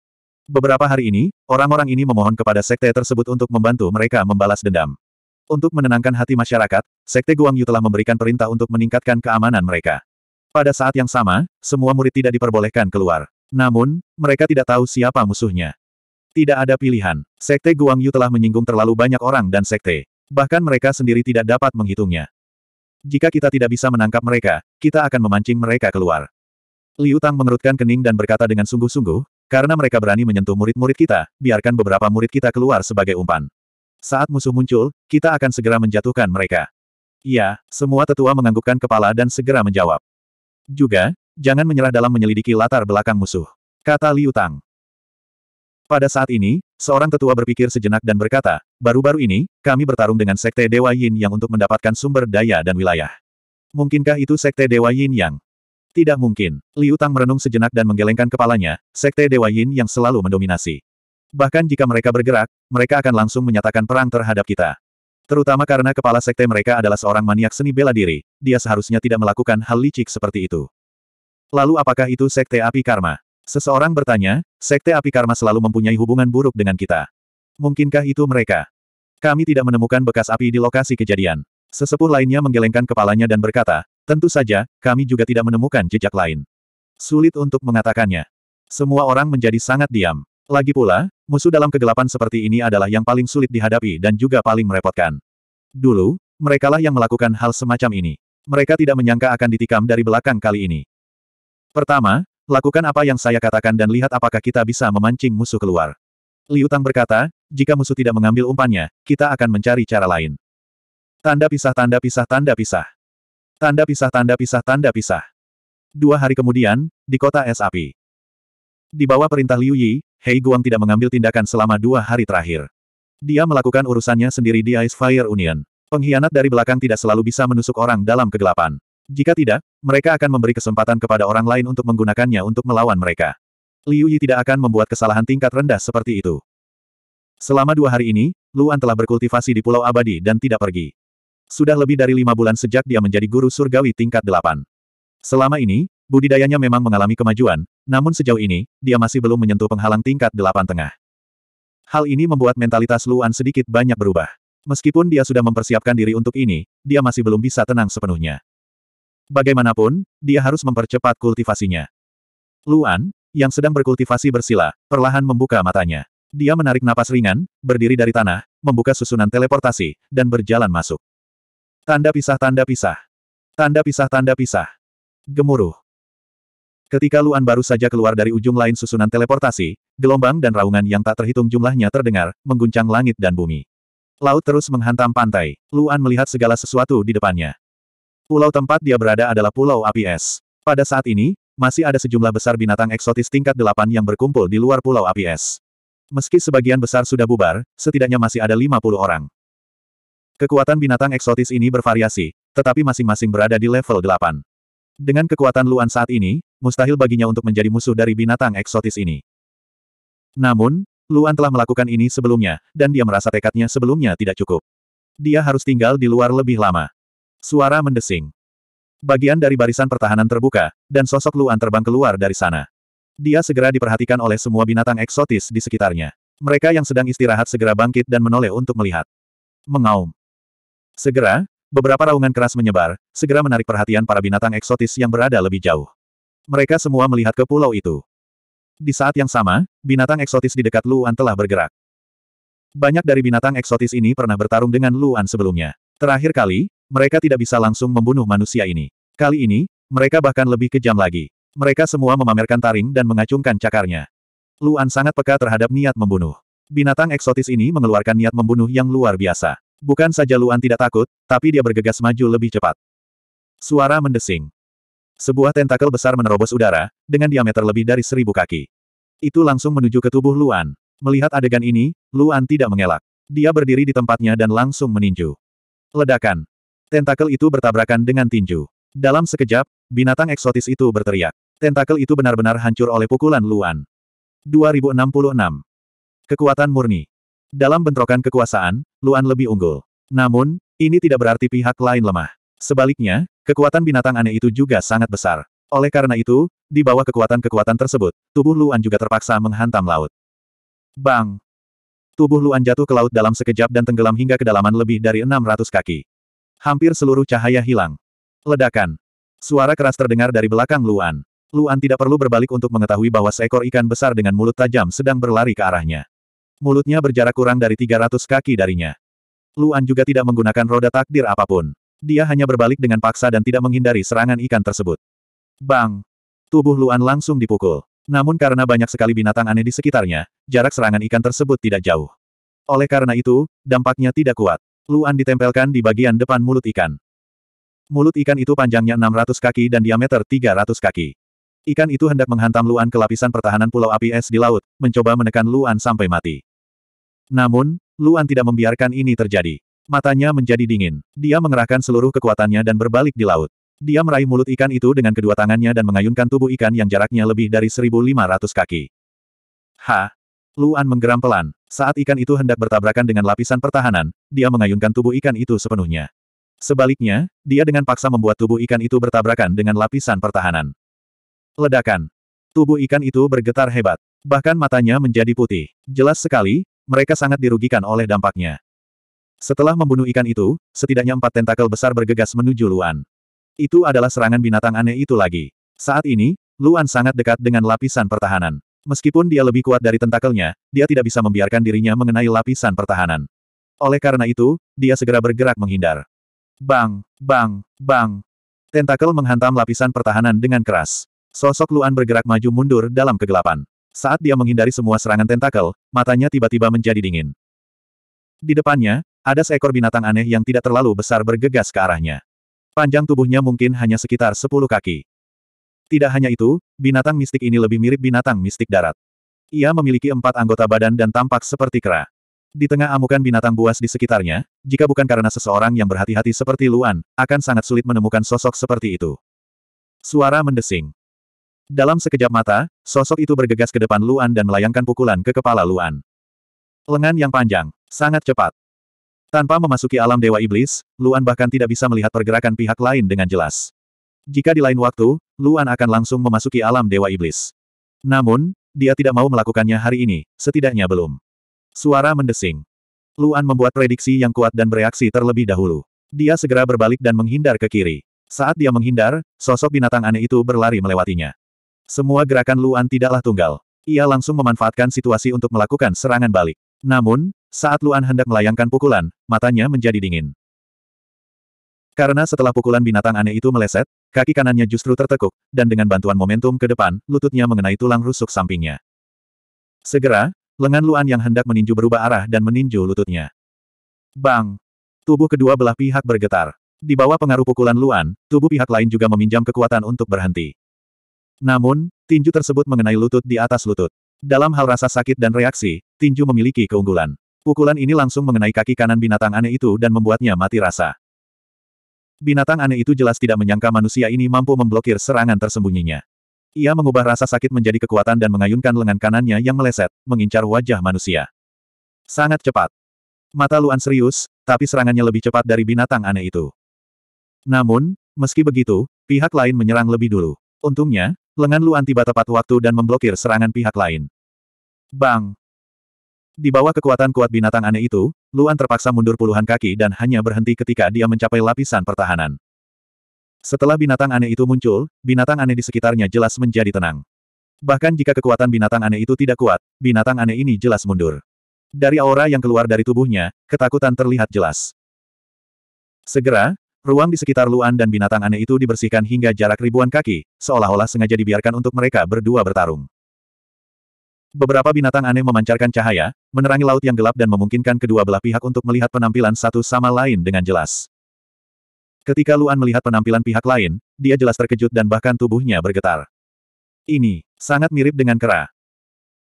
Beberapa hari ini, orang-orang ini memohon kepada sekte tersebut untuk membantu mereka membalas dendam. Untuk menenangkan hati masyarakat, Sekte Guang Yu telah memberikan perintah untuk meningkatkan keamanan mereka. Pada saat yang sama, semua murid tidak diperbolehkan keluar. Namun, mereka tidak tahu siapa musuhnya. Tidak ada pilihan. Sekte Guang Yu telah menyinggung terlalu banyak orang dan sekte. Bahkan mereka sendiri tidak dapat menghitungnya. Jika kita tidak bisa menangkap mereka, kita akan memancing mereka keluar. Liu Tang mengerutkan kening dan berkata dengan sungguh-sungguh, karena mereka berani menyentuh murid-murid kita, biarkan beberapa murid kita keluar sebagai umpan. Saat musuh muncul, kita akan segera menjatuhkan mereka. Iya, semua tetua menganggukkan kepala dan segera menjawab. Juga, jangan menyerah dalam menyelidiki latar belakang musuh. Kata Liu Tang. Pada saat ini, seorang tetua berpikir sejenak dan berkata, baru-baru ini, kami bertarung dengan Sekte Dewa Yin Yang untuk mendapatkan sumber daya dan wilayah. Mungkinkah itu Sekte Dewa Yin Yang? Tidak mungkin. Liu Tang merenung sejenak dan menggelengkan kepalanya, Sekte Dewa Yin yang selalu mendominasi. Bahkan jika mereka bergerak, mereka akan langsung menyatakan perang terhadap kita. Terutama karena kepala sekte mereka adalah seorang maniak seni bela diri, dia seharusnya tidak melakukan hal licik seperti itu. Lalu apakah itu sekte api karma? Seseorang bertanya, sekte api karma selalu mempunyai hubungan buruk dengan kita. Mungkinkah itu mereka? Kami tidak menemukan bekas api di lokasi kejadian. Sesepuh lainnya menggelengkan kepalanya dan berkata, tentu saja, kami juga tidak menemukan jejak lain. Sulit untuk mengatakannya. Semua orang menjadi sangat diam. Lagi pula, musuh dalam kegelapan seperti ini adalah yang paling sulit dihadapi dan juga paling merepotkan. Dulu, merekalah yang melakukan hal semacam ini. Mereka tidak menyangka akan ditikam dari belakang kali ini. Pertama, lakukan apa yang saya katakan dan lihat apakah kita bisa memancing musuh keluar. Liu Tang berkata, jika musuh tidak mengambil umpannya, kita akan mencari cara lain. Tanda pisah tanda pisah tanda pisah. Tanda pisah tanda pisah tanda pisah. Dua hari kemudian, di kota es api. Di bawah perintah Liu Yi, Hei Guang tidak mengambil tindakan selama dua hari terakhir. Dia melakukan urusannya sendiri di Ice Fire Union. Pengkhianat dari belakang tidak selalu bisa menusuk orang dalam kegelapan. Jika tidak, mereka akan memberi kesempatan kepada orang lain untuk menggunakannya untuk melawan mereka. Liu Yi tidak akan membuat kesalahan tingkat rendah seperti itu. Selama dua hari ini, Luan telah berkultivasi di Pulau Abadi dan tidak pergi. Sudah lebih dari lima bulan sejak dia menjadi guru surgawi tingkat delapan. Selama ini, Budidayanya memang mengalami kemajuan, namun sejauh ini, dia masih belum menyentuh penghalang tingkat delapan tengah. Hal ini membuat mentalitas Luan sedikit banyak berubah. Meskipun dia sudah mempersiapkan diri untuk ini, dia masih belum bisa tenang sepenuhnya. Bagaimanapun, dia harus mempercepat kultivasinya. Luan, yang sedang berkultivasi bersila, perlahan membuka matanya. Dia menarik napas ringan, berdiri dari tanah, membuka susunan teleportasi, dan berjalan masuk. Tanda pisah tanda pisah. Tanda pisah tanda pisah. Gemuruh. Ketika Luan baru saja keluar dari ujung lain susunan teleportasi, gelombang dan raungan yang tak terhitung jumlahnya terdengar, mengguncang langit dan bumi. Laut terus menghantam pantai. Luan melihat segala sesuatu di depannya. Pulau tempat dia berada adalah Pulau Api Es. Pada saat ini, masih ada sejumlah besar binatang eksotis tingkat delapan yang berkumpul di luar Pulau Api Es. Meski sebagian besar sudah bubar, setidaknya masih ada 50 orang. Kekuatan binatang eksotis ini bervariasi, tetapi masing-masing berada di level 8. Dengan kekuatan Luan saat ini, mustahil baginya untuk menjadi musuh dari binatang eksotis ini. Namun, Luan telah melakukan ini sebelumnya, dan dia merasa tekadnya sebelumnya tidak cukup. Dia harus tinggal di luar lebih lama. Suara mendesing. Bagian dari barisan pertahanan terbuka, dan sosok Luan terbang keluar dari sana. Dia segera diperhatikan oleh semua binatang eksotis di sekitarnya. Mereka yang sedang istirahat segera bangkit dan menoleh untuk melihat. Mengaum. Segera, Beberapa raungan keras menyebar, segera menarik perhatian para binatang eksotis yang berada lebih jauh. Mereka semua melihat ke pulau itu. Di saat yang sama, binatang eksotis di dekat Luan telah bergerak. Banyak dari binatang eksotis ini pernah bertarung dengan Luan sebelumnya. Terakhir kali, mereka tidak bisa langsung membunuh manusia ini. Kali ini, mereka bahkan lebih kejam lagi. Mereka semua memamerkan taring dan mengacungkan cakarnya. Luan sangat peka terhadap niat membunuh. Binatang eksotis ini mengeluarkan niat membunuh yang luar biasa. Bukan saja Luan tidak takut, tapi dia bergegas maju lebih cepat. Suara mendesing. Sebuah tentakel besar menerobos udara, dengan diameter lebih dari seribu kaki. Itu langsung menuju ke tubuh Luan. Melihat adegan ini, Luan tidak mengelak. Dia berdiri di tempatnya dan langsung meninju. Ledakan. Tentakel itu bertabrakan dengan tinju. Dalam sekejap, binatang eksotis itu berteriak. Tentakel itu benar-benar hancur oleh pukulan Luan. 2066. Kekuatan murni. Dalam bentrokan kekuasaan, Luan lebih unggul. Namun, ini tidak berarti pihak lain lemah. Sebaliknya, kekuatan binatang aneh itu juga sangat besar. Oleh karena itu, di bawah kekuatan-kekuatan tersebut, tubuh Luan juga terpaksa menghantam laut. Bang! Tubuh Luan jatuh ke laut dalam sekejap dan tenggelam hingga kedalaman lebih dari 600 kaki. Hampir seluruh cahaya hilang. Ledakan. Suara keras terdengar dari belakang Luan. Luan tidak perlu berbalik untuk mengetahui bahwa seekor ikan besar dengan mulut tajam sedang berlari ke arahnya. Mulutnya berjarak kurang dari 300 kaki darinya. Luan juga tidak menggunakan roda takdir apa pun. Dia hanya berbalik dengan paksa dan tidak menghindari serangan ikan tersebut. Bang! Tubuh Luan langsung dipukul. Namun karena banyak sekali binatang aneh di sekitarnya, jarak serangan ikan tersebut tidak jauh. Oleh karena itu, dampaknya tidak kuat. Luan ditempelkan di bagian depan mulut ikan. Mulut ikan itu panjangnya 600 kaki dan diameter 300 kaki. Ikan itu hendak menghantam Luan ke lapisan pertahanan pulau api es di laut, mencoba menekan Luan sampai mati. Namun, Luan tidak membiarkan ini terjadi. Matanya menjadi dingin. Dia mengerahkan seluruh kekuatannya dan berbalik di laut. Dia meraih mulut ikan itu dengan kedua tangannya dan mengayunkan tubuh ikan yang jaraknya lebih dari 1.500 kaki. Ha! Luan menggeram pelan. Saat ikan itu hendak bertabrakan dengan lapisan pertahanan, dia mengayunkan tubuh ikan itu sepenuhnya. Sebaliknya, dia dengan paksa membuat tubuh ikan itu bertabrakan dengan lapisan pertahanan. Ledakan. Tubuh ikan itu bergetar hebat. Bahkan matanya menjadi putih. Jelas sekali, mereka sangat dirugikan oleh dampaknya. Setelah membunuh ikan itu, setidaknya empat tentakel besar bergegas menuju Luan. Itu adalah serangan binatang aneh itu lagi. Saat ini, Luan sangat dekat dengan lapisan pertahanan. Meskipun dia lebih kuat dari tentakelnya, dia tidak bisa membiarkan dirinya mengenai lapisan pertahanan. Oleh karena itu, dia segera bergerak menghindar. Bang, bang, bang. Tentakel menghantam lapisan pertahanan dengan keras. Sosok Luan bergerak maju mundur dalam kegelapan. Saat dia menghindari semua serangan tentakel, matanya tiba-tiba menjadi dingin. Di depannya, ada seekor binatang aneh yang tidak terlalu besar bergegas ke arahnya. Panjang tubuhnya mungkin hanya sekitar 10 kaki. Tidak hanya itu, binatang mistik ini lebih mirip binatang mistik darat. Ia memiliki empat anggota badan dan tampak seperti kera. Di tengah amukan binatang buas di sekitarnya, jika bukan karena seseorang yang berhati-hati seperti Luan, akan sangat sulit menemukan sosok seperti itu. Suara mendesing. Dalam sekejap mata, sosok itu bergegas ke depan Luan dan melayangkan pukulan ke kepala Luan. Lengan yang panjang, sangat cepat, tanpa memasuki alam Dewa Iblis, Luan bahkan tidak bisa melihat pergerakan pihak lain dengan jelas. Jika di lain waktu, Luan akan langsung memasuki alam Dewa Iblis. Namun, dia tidak mau melakukannya hari ini, setidaknya belum. Suara mendesing. Luan membuat prediksi yang kuat dan bereaksi terlebih dahulu. Dia segera berbalik dan menghindar ke kiri. Saat dia menghindar, sosok binatang aneh itu berlari melewatinya. Semua gerakan Luan tidaklah tunggal. Ia langsung memanfaatkan situasi untuk melakukan serangan balik. Namun, saat Luan hendak melayangkan pukulan, matanya menjadi dingin. Karena setelah pukulan binatang aneh itu meleset, kaki kanannya justru tertekuk, dan dengan bantuan momentum ke depan, lututnya mengenai tulang rusuk sampingnya. Segera, lengan Luan yang hendak meninju berubah arah dan meninju lututnya. Bang! Tubuh kedua belah pihak bergetar. Di bawah pengaruh pukulan Luan, tubuh pihak lain juga meminjam kekuatan untuk berhenti. Namun, tinju tersebut mengenai lutut di atas lutut. Dalam hal rasa sakit dan reaksi, tinju memiliki keunggulan. Pukulan ini langsung mengenai kaki kanan binatang aneh itu dan membuatnya mati rasa. Binatang aneh itu jelas tidak menyangka manusia ini mampu memblokir serangan tersembunyinya. Ia mengubah rasa sakit menjadi kekuatan dan mengayunkan lengan kanannya yang meleset, mengincar wajah manusia. Sangat cepat. Mata Luan serius, tapi serangannya lebih cepat dari binatang aneh itu. Namun, meski begitu, pihak lain menyerang lebih dulu. Untungnya, lengan Luan tiba tepat waktu dan memblokir serangan pihak lain. Bang! Di bawah kekuatan kuat binatang aneh itu, Luan terpaksa mundur puluhan kaki dan hanya berhenti ketika dia mencapai lapisan pertahanan. Setelah binatang aneh itu muncul, binatang aneh di sekitarnya jelas menjadi tenang. Bahkan jika kekuatan binatang aneh itu tidak kuat, binatang aneh ini jelas mundur. Dari aura yang keluar dari tubuhnya, ketakutan terlihat jelas. Segera, Ruang di sekitar Luan dan binatang aneh itu dibersihkan hingga jarak ribuan kaki, seolah-olah sengaja dibiarkan untuk mereka berdua bertarung. Beberapa binatang aneh memancarkan cahaya, menerangi laut yang gelap dan memungkinkan kedua belah pihak untuk melihat penampilan satu sama lain dengan jelas. Ketika Luan melihat penampilan pihak lain, dia jelas terkejut dan bahkan tubuhnya bergetar. Ini, sangat mirip dengan kera.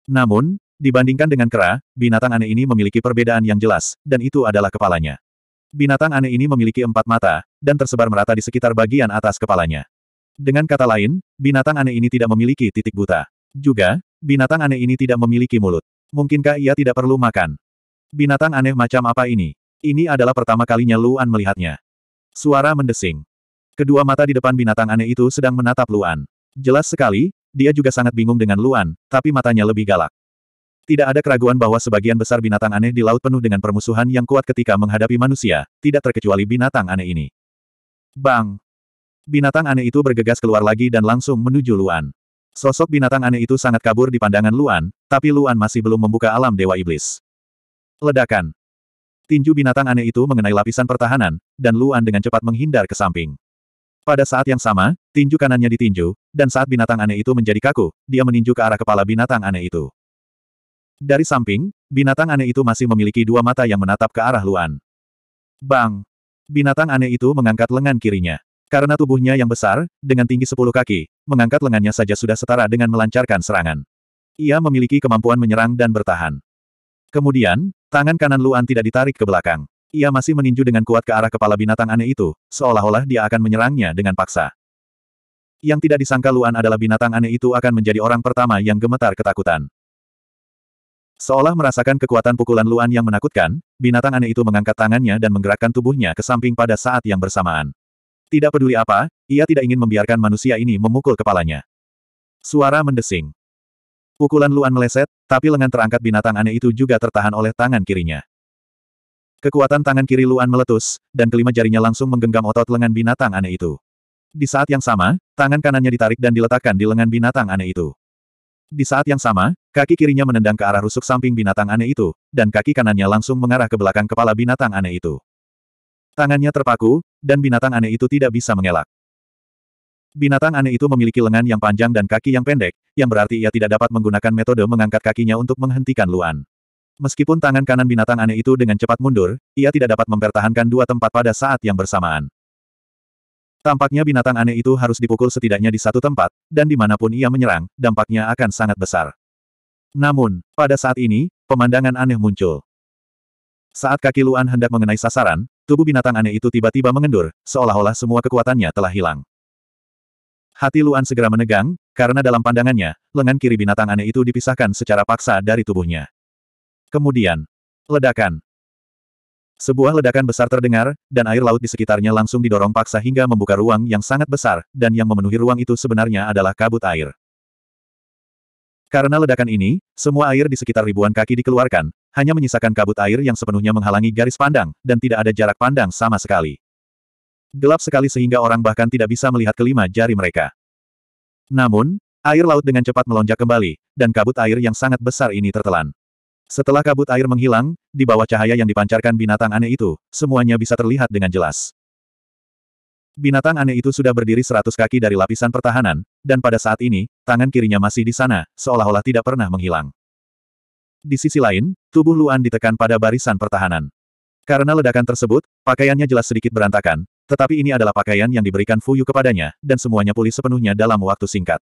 Namun, dibandingkan dengan kera, binatang aneh ini memiliki perbedaan yang jelas, dan itu adalah kepalanya. Binatang aneh ini memiliki empat mata, dan tersebar merata di sekitar bagian atas kepalanya. Dengan kata lain, binatang aneh ini tidak memiliki titik buta. Juga, binatang aneh ini tidak memiliki mulut. Mungkinkah ia tidak perlu makan? Binatang aneh macam apa ini? Ini adalah pertama kalinya Luan melihatnya. Suara mendesing. Kedua mata di depan binatang aneh itu sedang menatap Luan. Jelas sekali, dia juga sangat bingung dengan Luan, tapi matanya lebih galak. Tidak ada keraguan bahwa sebagian besar binatang aneh di laut penuh dengan permusuhan yang kuat ketika menghadapi manusia, tidak terkecuali binatang aneh ini. Bang! Binatang aneh itu bergegas keluar lagi dan langsung menuju Luan. Sosok binatang aneh itu sangat kabur di pandangan Luan, tapi Luan masih belum membuka alam Dewa Iblis. Ledakan. Tinju binatang aneh itu mengenai lapisan pertahanan, dan Luan dengan cepat menghindar ke samping. Pada saat yang sama, tinju kanannya ditinju, dan saat binatang aneh itu menjadi kaku, dia meninju ke arah kepala binatang aneh itu. Dari samping, binatang aneh itu masih memiliki dua mata yang menatap ke arah Luan. Bang! Binatang aneh itu mengangkat lengan kirinya. Karena tubuhnya yang besar, dengan tinggi sepuluh kaki, mengangkat lengannya saja sudah setara dengan melancarkan serangan. Ia memiliki kemampuan menyerang dan bertahan. Kemudian, tangan kanan Luan tidak ditarik ke belakang. Ia masih meninju dengan kuat ke arah kepala binatang aneh itu, seolah-olah dia akan menyerangnya dengan paksa. Yang tidak disangka Luan adalah binatang aneh itu akan menjadi orang pertama yang gemetar ketakutan. Seolah merasakan kekuatan pukulan Luan yang menakutkan, binatang aneh itu mengangkat tangannya dan menggerakkan tubuhnya ke samping pada saat yang bersamaan. Tidak peduli apa, ia tidak ingin membiarkan manusia ini memukul kepalanya. Suara mendesing. Pukulan Luan meleset, tapi lengan terangkat binatang aneh itu juga tertahan oleh tangan kirinya. Kekuatan tangan kiri Luan meletus, dan kelima jarinya langsung menggenggam otot lengan binatang aneh itu. Di saat yang sama, tangan kanannya ditarik dan diletakkan di lengan binatang aneh itu. Di saat yang sama, kaki kirinya menendang ke arah rusuk samping binatang aneh itu, dan kaki kanannya langsung mengarah ke belakang kepala binatang aneh itu. Tangannya terpaku, dan binatang aneh itu tidak bisa mengelak. Binatang aneh itu memiliki lengan yang panjang dan kaki yang pendek, yang berarti ia tidak dapat menggunakan metode mengangkat kakinya untuk menghentikan Luan. Meskipun tangan kanan binatang aneh itu dengan cepat mundur, ia tidak dapat mempertahankan dua tempat pada saat yang bersamaan. Tampaknya binatang aneh itu harus dipukul setidaknya di satu tempat, dan di mana pun ia menyerang, dampaknya akan sangat besar. Namun, pada saat ini, pemandangan aneh muncul. Saat kaki Luan hendak mengenai sasaran, tubuh binatang aneh itu tiba-tiba mengendur, seolah-olah semua kekuatannya telah hilang. Hati Luan segera menegang, karena dalam pandangannya, lengan kiri binatang aneh itu dipisahkan secara paksa dari tubuhnya. Kemudian, ledakan. Sebuah ledakan besar terdengar, dan air laut di sekitarnya langsung didorong paksa hingga membuka ruang yang sangat besar, dan yang memenuhi ruang itu sebenarnya adalah kabut air. Karena ledakan ini, semua air di sekitar ribuan kaki dikeluarkan, hanya menyisakan kabut air yang sepenuhnya menghalangi garis pandang, dan tidak ada jarak pandang sama sekali. Gelap sekali sehingga orang bahkan tidak bisa melihat kelima jari mereka. Namun, air laut dengan cepat melonjak kembali, dan kabut air yang sangat besar ini tertelan. Setelah kabut air menghilang, di bawah cahaya yang dipancarkan binatang aneh itu, semuanya bisa terlihat dengan jelas. Binatang aneh itu sudah berdiri seratus kaki dari lapisan pertahanan, dan pada saat ini, tangan kirinya masih di sana, seolah-olah tidak pernah menghilang. Di sisi lain, tubuh Luan ditekan pada barisan pertahanan. Karena ledakan tersebut, pakaiannya jelas sedikit berantakan, tetapi ini adalah pakaian yang diberikan Fuyu kepadanya, dan semuanya pulih sepenuhnya dalam waktu singkat.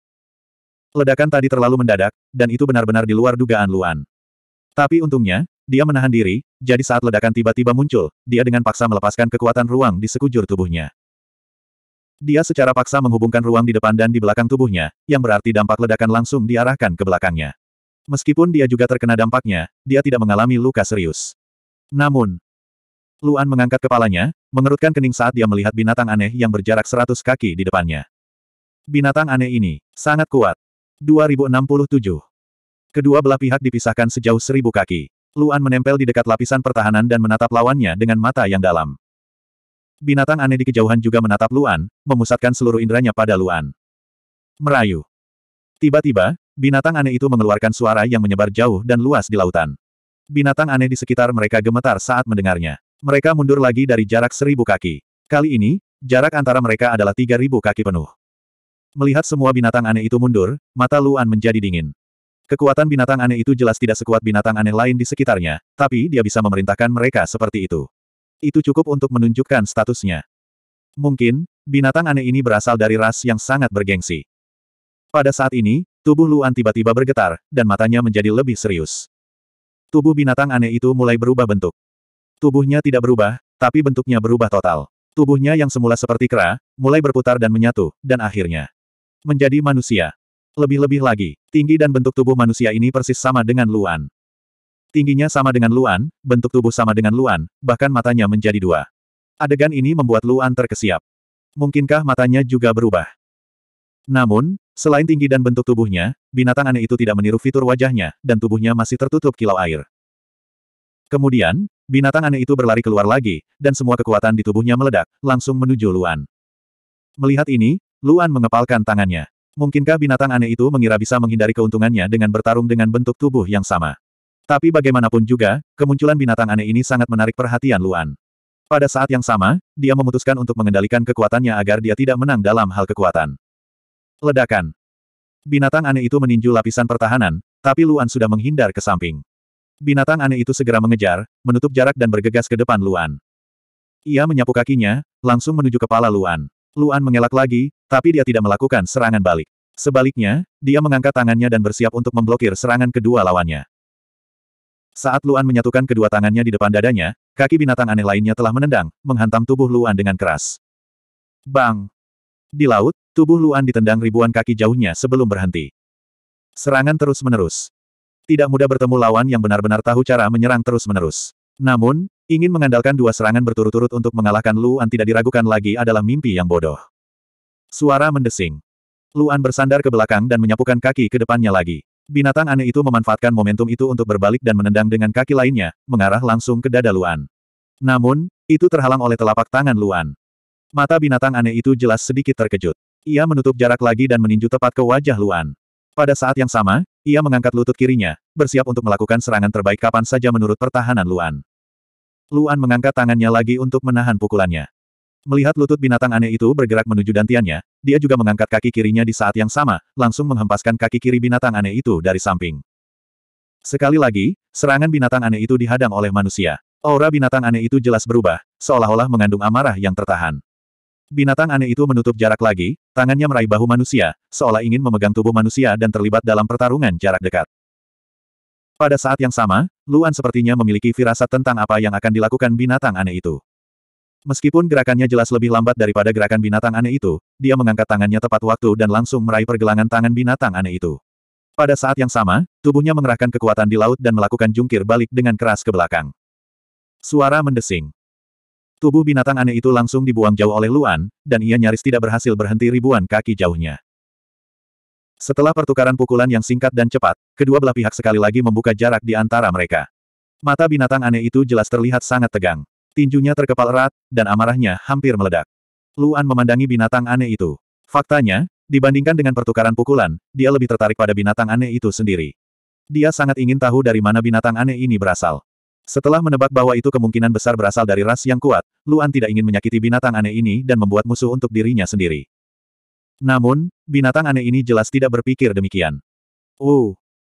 Ledakan tadi terlalu mendadak, dan itu benar-benar di luar dugaan Luan. Tapi untungnya, dia menahan diri, jadi saat ledakan tiba-tiba muncul, dia dengan paksa melepaskan kekuatan ruang di sekujur tubuhnya. Dia secara paksa menghubungkan ruang di depan dan di belakang tubuhnya, yang berarti dampak ledakan langsung diarahkan ke belakangnya. Meskipun dia juga terkena dampaknya, dia tidak mengalami luka serius. Namun, Luan mengangkat kepalanya, mengerutkan kening saat dia melihat binatang aneh yang berjarak seratus kaki di depannya. Binatang aneh ini, sangat kuat. 2067 Kedua belah pihak dipisahkan sejauh seribu kaki. Luan menempel di dekat lapisan pertahanan dan menatap lawannya dengan mata yang dalam. Binatang aneh di kejauhan juga menatap Luan, memusatkan seluruh inderanya pada Luan. Merayu. Tiba-tiba, binatang aneh itu mengeluarkan suara yang menyebar jauh dan luas di lautan. Binatang aneh di sekitar mereka gemetar saat mendengarnya. Mereka mundur lagi dari jarak seribu kaki. Kali ini, jarak antara mereka adalah 3.000 kaki penuh. Melihat semua binatang aneh itu mundur, mata Luan menjadi dingin. Kekuatan binatang aneh itu jelas tidak sekuat binatang aneh lain di sekitarnya, tapi dia bisa memerintahkan mereka seperti itu. Itu cukup untuk menunjukkan statusnya. Mungkin, binatang aneh ini berasal dari ras yang sangat bergengsi. Pada saat ini, tubuh Luan tiba-tiba bergetar, dan matanya menjadi lebih serius. Tubuh binatang aneh itu mulai berubah bentuk. Tubuhnya tidak berubah, tapi bentuknya berubah total. Tubuhnya yang semula seperti kera, mulai berputar dan menyatu, dan akhirnya menjadi manusia. Lebih-lebih lagi, tinggi dan bentuk tubuh manusia ini persis sama dengan Luan. Tingginya sama dengan Luan, bentuk tubuh sama dengan Luan, bahkan matanya menjadi dua. Adegan ini membuat Luan terkesiap. Mungkinkah matanya juga berubah? Namun, selain tinggi dan bentuk tubuhnya, binatang aneh itu tidak meniru fitur wajahnya, dan tubuhnya masih tertutup kilau air. Kemudian, binatang aneh itu berlari keluar lagi, dan semua kekuatan di tubuhnya meledak, langsung menuju Luan. Melihat ini, Luan mengepalkan tangannya. Mungkinkah binatang aneh itu mengira bisa menghindari keuntungannya dengan bertarung dengan bentuk tubuh yang sama? Tapi bagaimanapun juga, kemunculan binatang aneh ini sangat menarik perhatian Luan. Pada saat yang sama, dia memutuskan untuk mengendalikan kekuatannya agar dia tidak menang dalam hal kekuatan. Ledakan. Binatang aneh itu meninju lapisan pertahanan, tapi Luan sudah menghindar ke samping. Binatang aneh itu segera mengejar, menutup jarak dan bergegas ke depan Luan. Ia menyapu kakinya, langsung menuju kepala Luan. Luan mengelak lagi, tapi dia tidak melakukan serangan balik. Sebaliknya, dia mengangkat tangannya dan bersiap untuk memblokir serangan kedua lawannya. Saat Luan menyatukan kedua tangannya di depan dadanya, kaki binatang aneh lainnya telah menendang, menghantam tubuh Luan dengan keras. Bang! Di laut, tubuh Luan ditendang ribuan kaki jauhnya sebelum berhenti. Serangan terus-menerus. Tidak mudah bertemu lawan yang benar-benar tahu cara menyerang terus-menerus. Namun, ingin mengandalkan dua serangan berturut-turut untuk mengalahkan Luan tidak diragukan lagi adalah mimpi yang bodoh. Suara mendesing. Luan bersandar ke belakang dan menyapukan kaki ke depannya lagi. Binatang aneh itu memanfaatkan momentum itu untuk berbalik dan menendang dengan kaki lainnya, mengarah langsung ke dada Luan. Namun, itu terhalang oleh telapak tangan Luan. Mata binatang aneh itu jelas sedikit terkejut. Ia menutup jarak lagi dan meninju tepat ke wajah Luan. Pada saat yang sama, ia mengangkat lutut kirinya, bersiap untuk melakukan serangan terbaik kapan saja menurut pertahanan Luan. Luan mengangkat tangannya lagi untuk menahan pukulannya. Melihat lutut binatang aneh itu bergerak menuju dantiannya, dia juga mengangkat kaki kirinya di saat yang sama, langsung menghempaskan kaki kiri binatang aneh itu dari samping. Sekali lagi, serangan binatang aneh itu dihadang oleh manusia. Aura binatang aneh itu jelas berubah, seolah-olah mengandung amarah yang tertahan. Binatang aneh itu menutup jarak lagi, tangannya meraih bahu manusia, seolah ingin memegang tubuh manusia dan terlibat dalam pertarungan jarak dekat. Pada saat yang sama, Luan sepertinya memiliki firasat tentang apa yang akan dilakukan binatang aneh itu. Meskipun gerakannya jelas lebih lambat daripada gerakan binatang aneh itu, dia mengangkat tangannya tepat waktu dan langsung meraih pergelangan tangan binatang aneh itu. Pada saat yang sama, tubuhnya mengerahkan kekuatan di laut dan melakukan jungkir balik dengan keras ke belakang. Suara mendesing. Tubuh binatang aneh itu langsung dibuang jauh oleh Luan, dan ia nyaris tidak berhasil berhenti ribuan kaki jauhnya. Setelah pertukaran pukulan yang singkat dan cepat, kedua belah pihak sekali lagi membuka jarak di antara mereka. Mata binatang aneh itu jelas terlihat sangat tegang. Tinjunya terkepal erat, dan amarahnya hampir meledak. Luan memandangi binatang aneh itu. Faktanya, dibandingkan dengan pertukaran pukulan, dia lebih tertarik pada binatang aneh itu sendiri. Dia sangat ingin tahu dari mana binatang aneh ini berasal. Setelah menebak bahwa itu kemungkinan besar berasal dari ras yang kuat, Luan tidak ingin menyakiti binatang aneh ini dan membuat musuh untuk dirinya sendiri. Namun, binatang aneh ini jelas tidak berpikir demikian. Uh!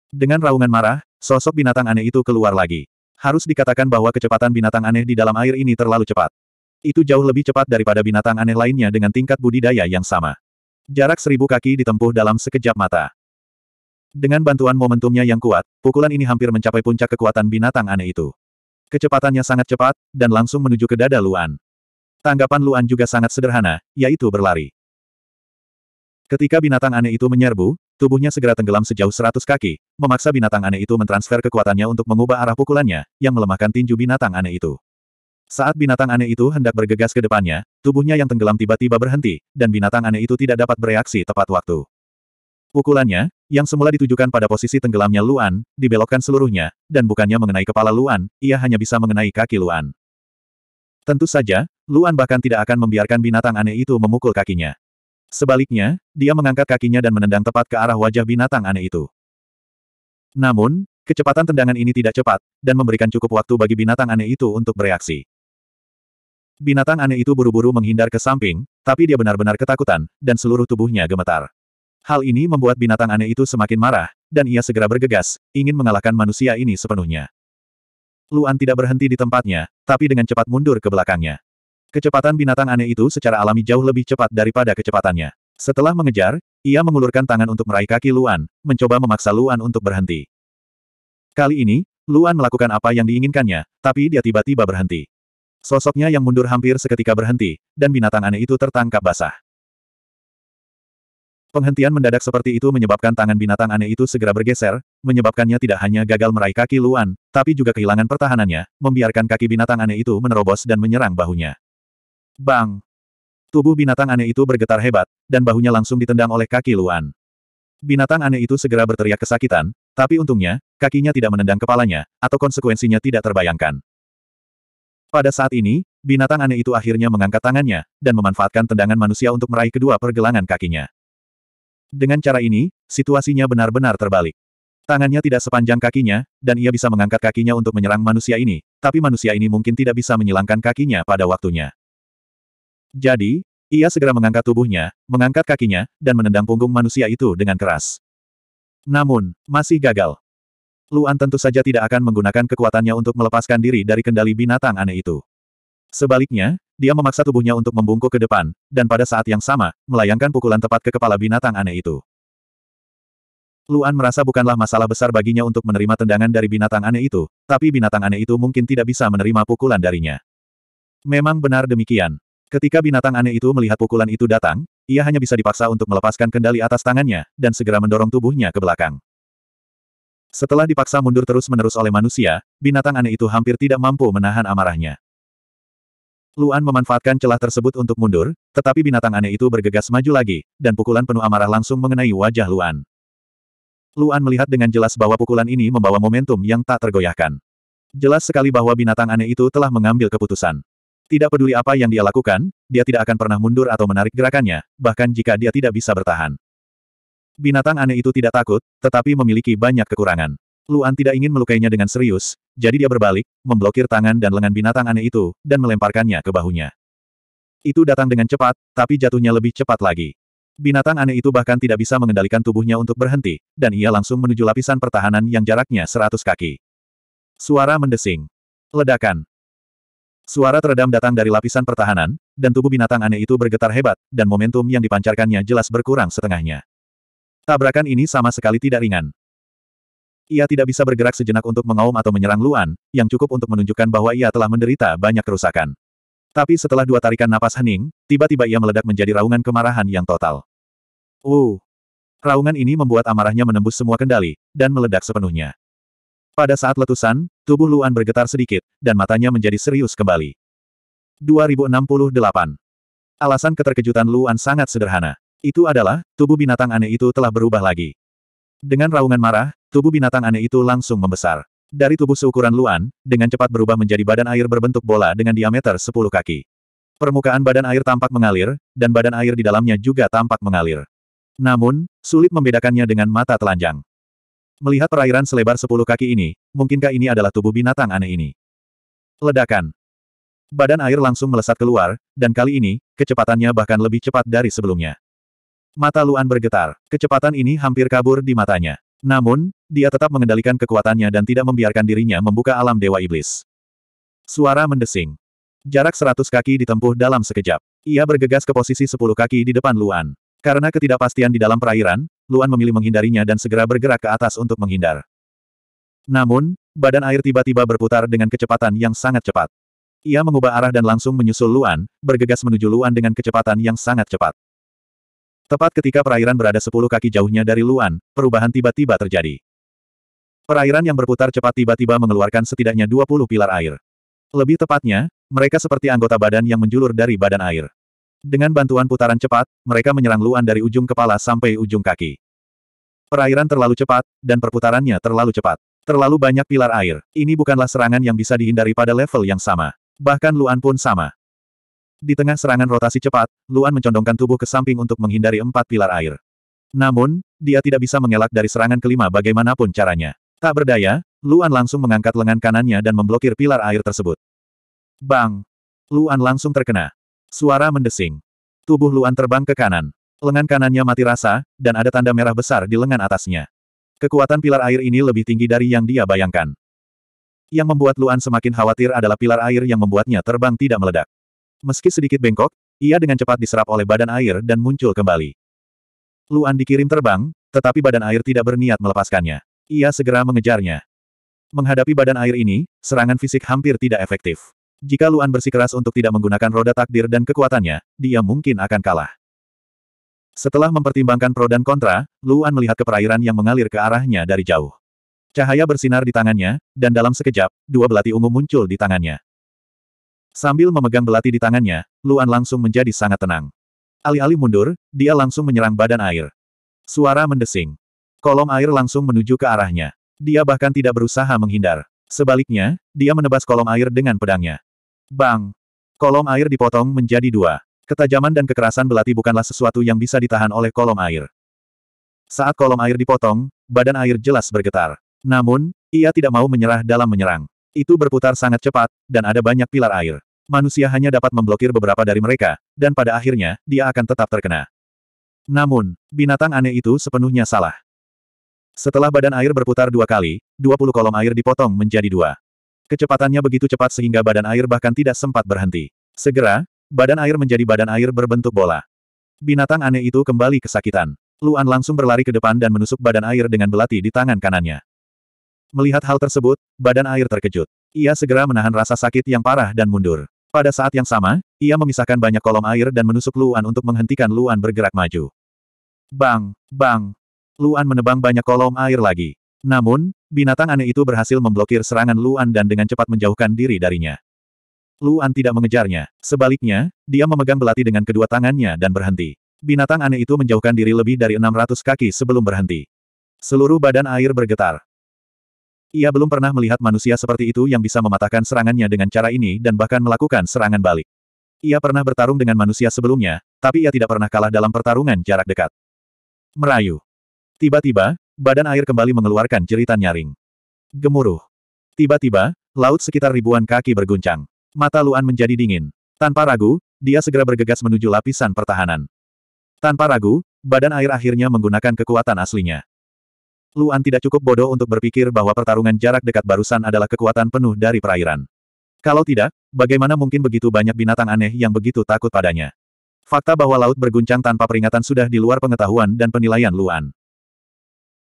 Dengan raungan marah, sosok binatang aneh itu keluar lagi. Harus dikatakan bahwa kecepatan binatang aneh di dalam air ini terlalu cepat. Itu jauh lebih cepat daripada binatang aneh lainnya dengan tingkat budidaya yang sama. Jarak seribu kaki ditempuh dalam sekejap mata. Dengan bantuan momentumnya yang kuat, pukulan ini hampir mencapai puncak kekuatan binatang aneh itu. Kecepatannya sangat cepat, dan langsung menuju ke dada Luan. Tanggapan Luan juga sangat sederhana, yaitu berlari. Ketika binatang aneh itu menyerbu, tubuhnya segera tenggelam sejauh seratus kaki, memaksa binatang aneh itu mentransfer kekuatannya untuk mengubah arah pukulannya, yang melemahkan tinju binatang aneh itu. Saat binatang aneh itu hendak bergegas ke depannya, tubuhnya yang tenggelam tiba-tiba berhenti, dan binatang aneh itu tidak dapat bereaksi tepat waktu. Pukulannya, yang semula ditujukan pada posisi tenggelamnya Luan, dibelokkan seluruhnya, dan bukannya mengenai kepala Luan, ia hanya bisa mengenai kaki Luan. Tentu saja, Luan bahkan tidak akan membiarkan binatang aneh itu memukul kakinya. Sebaliknya, dia mengangkat kakinya dan menendang tepat ke arah wajah binatang aneh itu. Namun, kecepatan tendangan ini tidak cepat, dan memberikan cukup waktu bagi binatang aneh itu untuk bereaksi. Binatang aneh itu buru-buru menghindar ke samping, tapi dia benar-benar ketakutan, dan seluruh tubuhnya gemetar. Hal ini membuat binatang aneh itu semakin marah, dan ia segera bergegas, ingin mengalahkan manusia ini sepenuhnya. Luan tidak berhenti di tempatnya, tapi dengan cepat mundur ke belakangnya. Kecepatan binatang aneh itu secara alami jauh lebih cepat daripada kecepatannya. Setelah mengejar, ia mengulurkan tangan untuk meraih kaki Luan, mencoba memaksa Luan untuk berhenti. Kali ini, Luan melakukan apa yang diinginkannya, tapi dia tiba-tiba berhenti. Sosoknya yang mundur hampir seketika berhenti, dan binatang aneh itu tertangkap basah. Penghentian mendadak seperti itu menyebabkan tangan binatang aneh itu segera bergeser, menyebabkannya tidak hanya gagal meraih kaki Luan, tapi juga kehilangan pertahanannya, membiarkan kaki binatang aneh itu menerobos dan menyerang bahunya. Bang! Tubuh binatang aneh itu bergetar hebat, dan bahunya langsung ditendang oleh kaki Luan. Binatang aneh itu segera berteriak kesakitan, tapi untungnya, kakinya tidak menendang kepalanya, atau konsekuensinya tidak terbayangkan. Pada saat ini, binatang aneh itu akhirnya mengangkat tangannya, dan memanfaatkan tendangan manusia untuk meraih kedua pergelangan kakinya. Dengan cara ini, situasinya benar-benar terbalik. Tangannya tidak sepanjang kakinya, dan ia bisa mengangkat kakinya untuk menyerang manusia ini, tapi manusia ini mungkin tidak bisa menyilangkan kakinya pada waktunya. Jadi, ia segera mengangkat tubuhnya, mengangkat kakinya, dan menendang punggung manusia itu dengan keras. Namun, masih gagal. Luan tentu saja tidak akan menggunakan kekuatannya untuk melepaskan diri dari kendali binatang aneh itu. Sebaliknya, dia memaksa tubuhnya untuk membungkuk ke depan, dan pada saat yang sama, melayangkan pukulan tepat ke kepala binatang aneh itu. Luan merasa bukanlah masalah besar baginya untuk menerima tendangan dari binatang aneh itu, tapi binatang aneh itu mungkin tidak bisa menerima pukulan darinya. Memang benar demikian. Ketika binatang aneh itu melihat pukulan itu datang, ia hanya bisa dipaksa untuk melepaskan kendali atas tangannya, dan segera mendorong tubuhnya ke belakang. Setelah dipaksa mundur terus-menerus oleh manusia, binatang aneh itu hampir tidak mampu menahan amarahnya. Luan memanfaatkan celah tersebut untuk mundur, tetapi binatang aneh itu bergegas maju lagi, dan pukulan penuh amarah langsung mengenai wajah Luan. Luan melihat dengan jelas bahwa pukulan ini membawa momentum yang tak tergoyahkan. Jelas sekali bahwa binatang aneh itu telah mengambil keputusan. Tidak peduli apa yang dia lakukan, dia tidak akan pernah mundur atau menarik gerakannya, bahkan jika dia tidak bisa bertahan. Binatang aneh itu tidak takut, tetapi memiliki banyak kekurangan. Luan tidak ingin melukainya dengan serius, jadi dia berbalik, memblokir tangan dan lengan binatang aneh itu, dan melemparkannya ke bahunya. Itu datang dengan cepat, tapi jatuhnya lebih cepat lagi. Binatang aneh itu bahkan tidak bisa mengendalikan tubuhnya untuk berhenti, dan ia langsung menuju lapisan pertahanan yang jaraknya seratus kaki. Suara mendesing. Ledakan. Suara teredam datang dari lapisan pertahanan, dan tubuh binatang aneh itu bergetar hebat, dan momentum yang dipancarkannya jelas berkurang setengahnya. Tabrakan ini sama sekali tidak ringan. Ia tidak bisa bergerak sejenak untuk mengaum atau menyerang Luan, yang cukup untuk menunjukkan bahwa ia telah menderita banyak kerusakan. Tapi setelah dua tarikan napas hening, tiba-tiba ia meledak menjadi raungan kemarahan yang total. Uh! Raungan ini membuat amarahnya menembus semua kendali, dan meledak sepenuhnya. Pada saat letusan, tubuh Luan bergetar sedikit, dan matanya menjadi serius kembali. 2068. Alasan keterkejutan Luan sangat sederhana. Itu adalah, tubuh binatang aneh itu telah berubah lagi. Dengan raungan marah, tubuh binatang aneh itu langsung membesar. Dari tubuh seukuran Luan, dengan cepat berubah menjadi badan air berbentuk bola dengan diameter 10 kaki. Permukaan badan air tampak mengalir, dan badan air di dalamnya juga tampak mengalir. Namun, sulit membedakannya dengan mata telanjang. Melihat perairan selebar 10 kaki ini, mungkinkah ini adalah tubuh binatang aneh ini? Ledakan. Badan air langsung melesat keluar, dan kali ini, kecepatannya bahkan lebih cepat dari sebelumnya. Mata Luan bergetar. Kecepatan ini hampir kabur di matanya. Namun, dia tetap mengendalikan kekuatannya dan tidak membiarkan dirinya membuka alam Dewa Iblis. Suara mendesing. Jarak seratus kaki ditempuh dalam sekejap. Ia bergegas ke posisi sepuluh kaki di depan Luan. Karena ketidakpastian di dalam perairan, Luan memilih menghindarinya dan segera bergerak ke atas untuk menghindar. Namun, badan air tiba-tiba berputar dengan kecepatan yang sangat cepat. Ia mengubah arah dan langsung menyusul Luan, bergegas menuju Luan dengan kecepatan yang sangat cepat. Tepat ketika perairan berada sepuluh kaki jauhnya dari Luan, perubahan tiba-tiba terjadi. Perairan yang berputar cepat tiba-tiba mengeluarkan setidaknya 20 pilar air. Lebih tepatnya, mereka seperti anggota badan yang menjulur dari badan air. Dengan bantuan putaran cepat, mereka menyerang Luan dari ujung kepala sampai ujung kaki. Perairan terlalu cepat, dan perputarannya terlalu cepat. Terlalu banyak pilar air. Ini bukanlah serangan yang bisa dihindari pada level yang sama. Bahkan Luan pun sama. Di tengah serangan rotasi cepat, Luan mencondongkan tubuh ke samping untuk menghindari empat pilar air. Namun, dia tidak bisa mengelak dari serangan kelima bagaimanapun caranya. Tak berdaya, Luan langsung mengangkat lengan kanannya dan memblokir pilar air tersebut. Bang! Luan langsung terkena. Suara mendesing. Tubuh Luan terbang ke kanan. Lengan kanannya mati rasa, dan ada tanda merah besar di lengan atasnya. Kekuatan pilar air ini lebih tinggi dari yang dia bayangkan. Yang membuat Luan semakin khawatir adalah pilar air yang membuatnya terbang tidak meledak. Meski sedikit bengkok, ia dengan cepat diserap oleh badan air dan muncul kembali. Luan dikirim terbang, tetapi badan air tidak berniat melepaskannya. Ia segera mengejarnya. Menghadapi badan air ini, serangan fisik hampir tidak efektif. Jika Luan bersikeras untuk tidak menggunakan roda takdir dan kekuatannya, dia mungkin akan kalah. Setelah mempertimbangkan pro dan kontra, Luan melihat ke perairan yang mengalir ke arahnya dari jauh. Cahaya bersinar di tangannya, dan dalam sekejap, dua belati ungu muncul di tangannya. Sambil memegang belati di tangannya, Luan langsung menjadi sangat tenang. Alih-alih mundur, dia langsung menyerang badan air. Suara mendesing. Kolom air langsung menuju ke arahnya. Dia bahkan tidak berusaha menghindar. Sebaliknya, dia menebas kolom air dengan pedangnya. Bang! Kolom air dipotong menjadi dua. Ketajaman dan kekerasan belati bukanlah sesuatu yang bisa ditahan oleh kolom air. Saat kolom air dipotong, badan air jelas bergetar. Namun, ia tidak mau menyerah dalam menyerang. Itu berputar sangat cepat, dan ada banyak pilar air. Manusia hanya dapat memblokir beberapa dari mereka, dan pada akhirnya, dia akan tetap terkena. Namun, binatang aneh itu sepenuhnya salah. Setelah badan air berputar dua kali, 20 kolom air dipotong menjadi dua. Kecepatannya begitu cepat sehingga badan air bahkan tidak sempat berhenti. Segera, badan air menjadi badan air berbentuk bola. Binatang aneh itu kembali kesakitan. Luan langsung berlari ke depan dan menusuk badan air dengan belati di tangan kanannya. Melihat hal tersebut, badan air terkejut. Ia segera menahan rasa sakit yang parah dan mundur. Pada saat yang sama, ia memisahkan banyak kolom air dan menusuk Luan untuk menghentikan Luan bergerak maju. Bang! Bang! Luan menebang banyak kolom air lagi. Namun, binatang aneh itu berhasil memblokir serangan Luan dan dengan cepat menjauhkan diri darinya. Luan tidak mengejarnya. Sebaliknya, dia memegang belati dengan kedua tangannya dan berhenti. Binatang aneh itu menjauhkan diri lebih dari 600 kaki sebelum berhenti. Seluruh badan air bergetar. Ia belum pernah melihat manusia seperti itu yang bisa mematahkan serangannya dengan cara ini dan bahkan melakukan serangan balik. Ia pernah bertarung dengan manusia sebelumnya, tapi ia tidak pernah kalah dalam pertarungan jarak dekat. Merayu. Tiba-tiba, badan air kembali mengeluarkan jeritan nyaring. Gemuruh. Tiba-tiba, laut sekitar ribuan kaki berguncang. Mata Luan menjadi dingin. Tanpa ragu, dia segera bergegas menuju lapisan pertahanan. Tanpa ragu, badan air akhirnya menggunakan kekuatan aslinya. Luan tidak cukup bodoh untuk berpikir bahwa pertarungan jarak dekat barusan adalah kekuatan penuh dari perairan. Kalau tidak, bagaimana mungkin begitu banyak binatang aneh yang begitu takut padanya? Fakta bahwa laut berguncang tanpa peringatan sudah di luar pengetahuan dan penilaian Luan.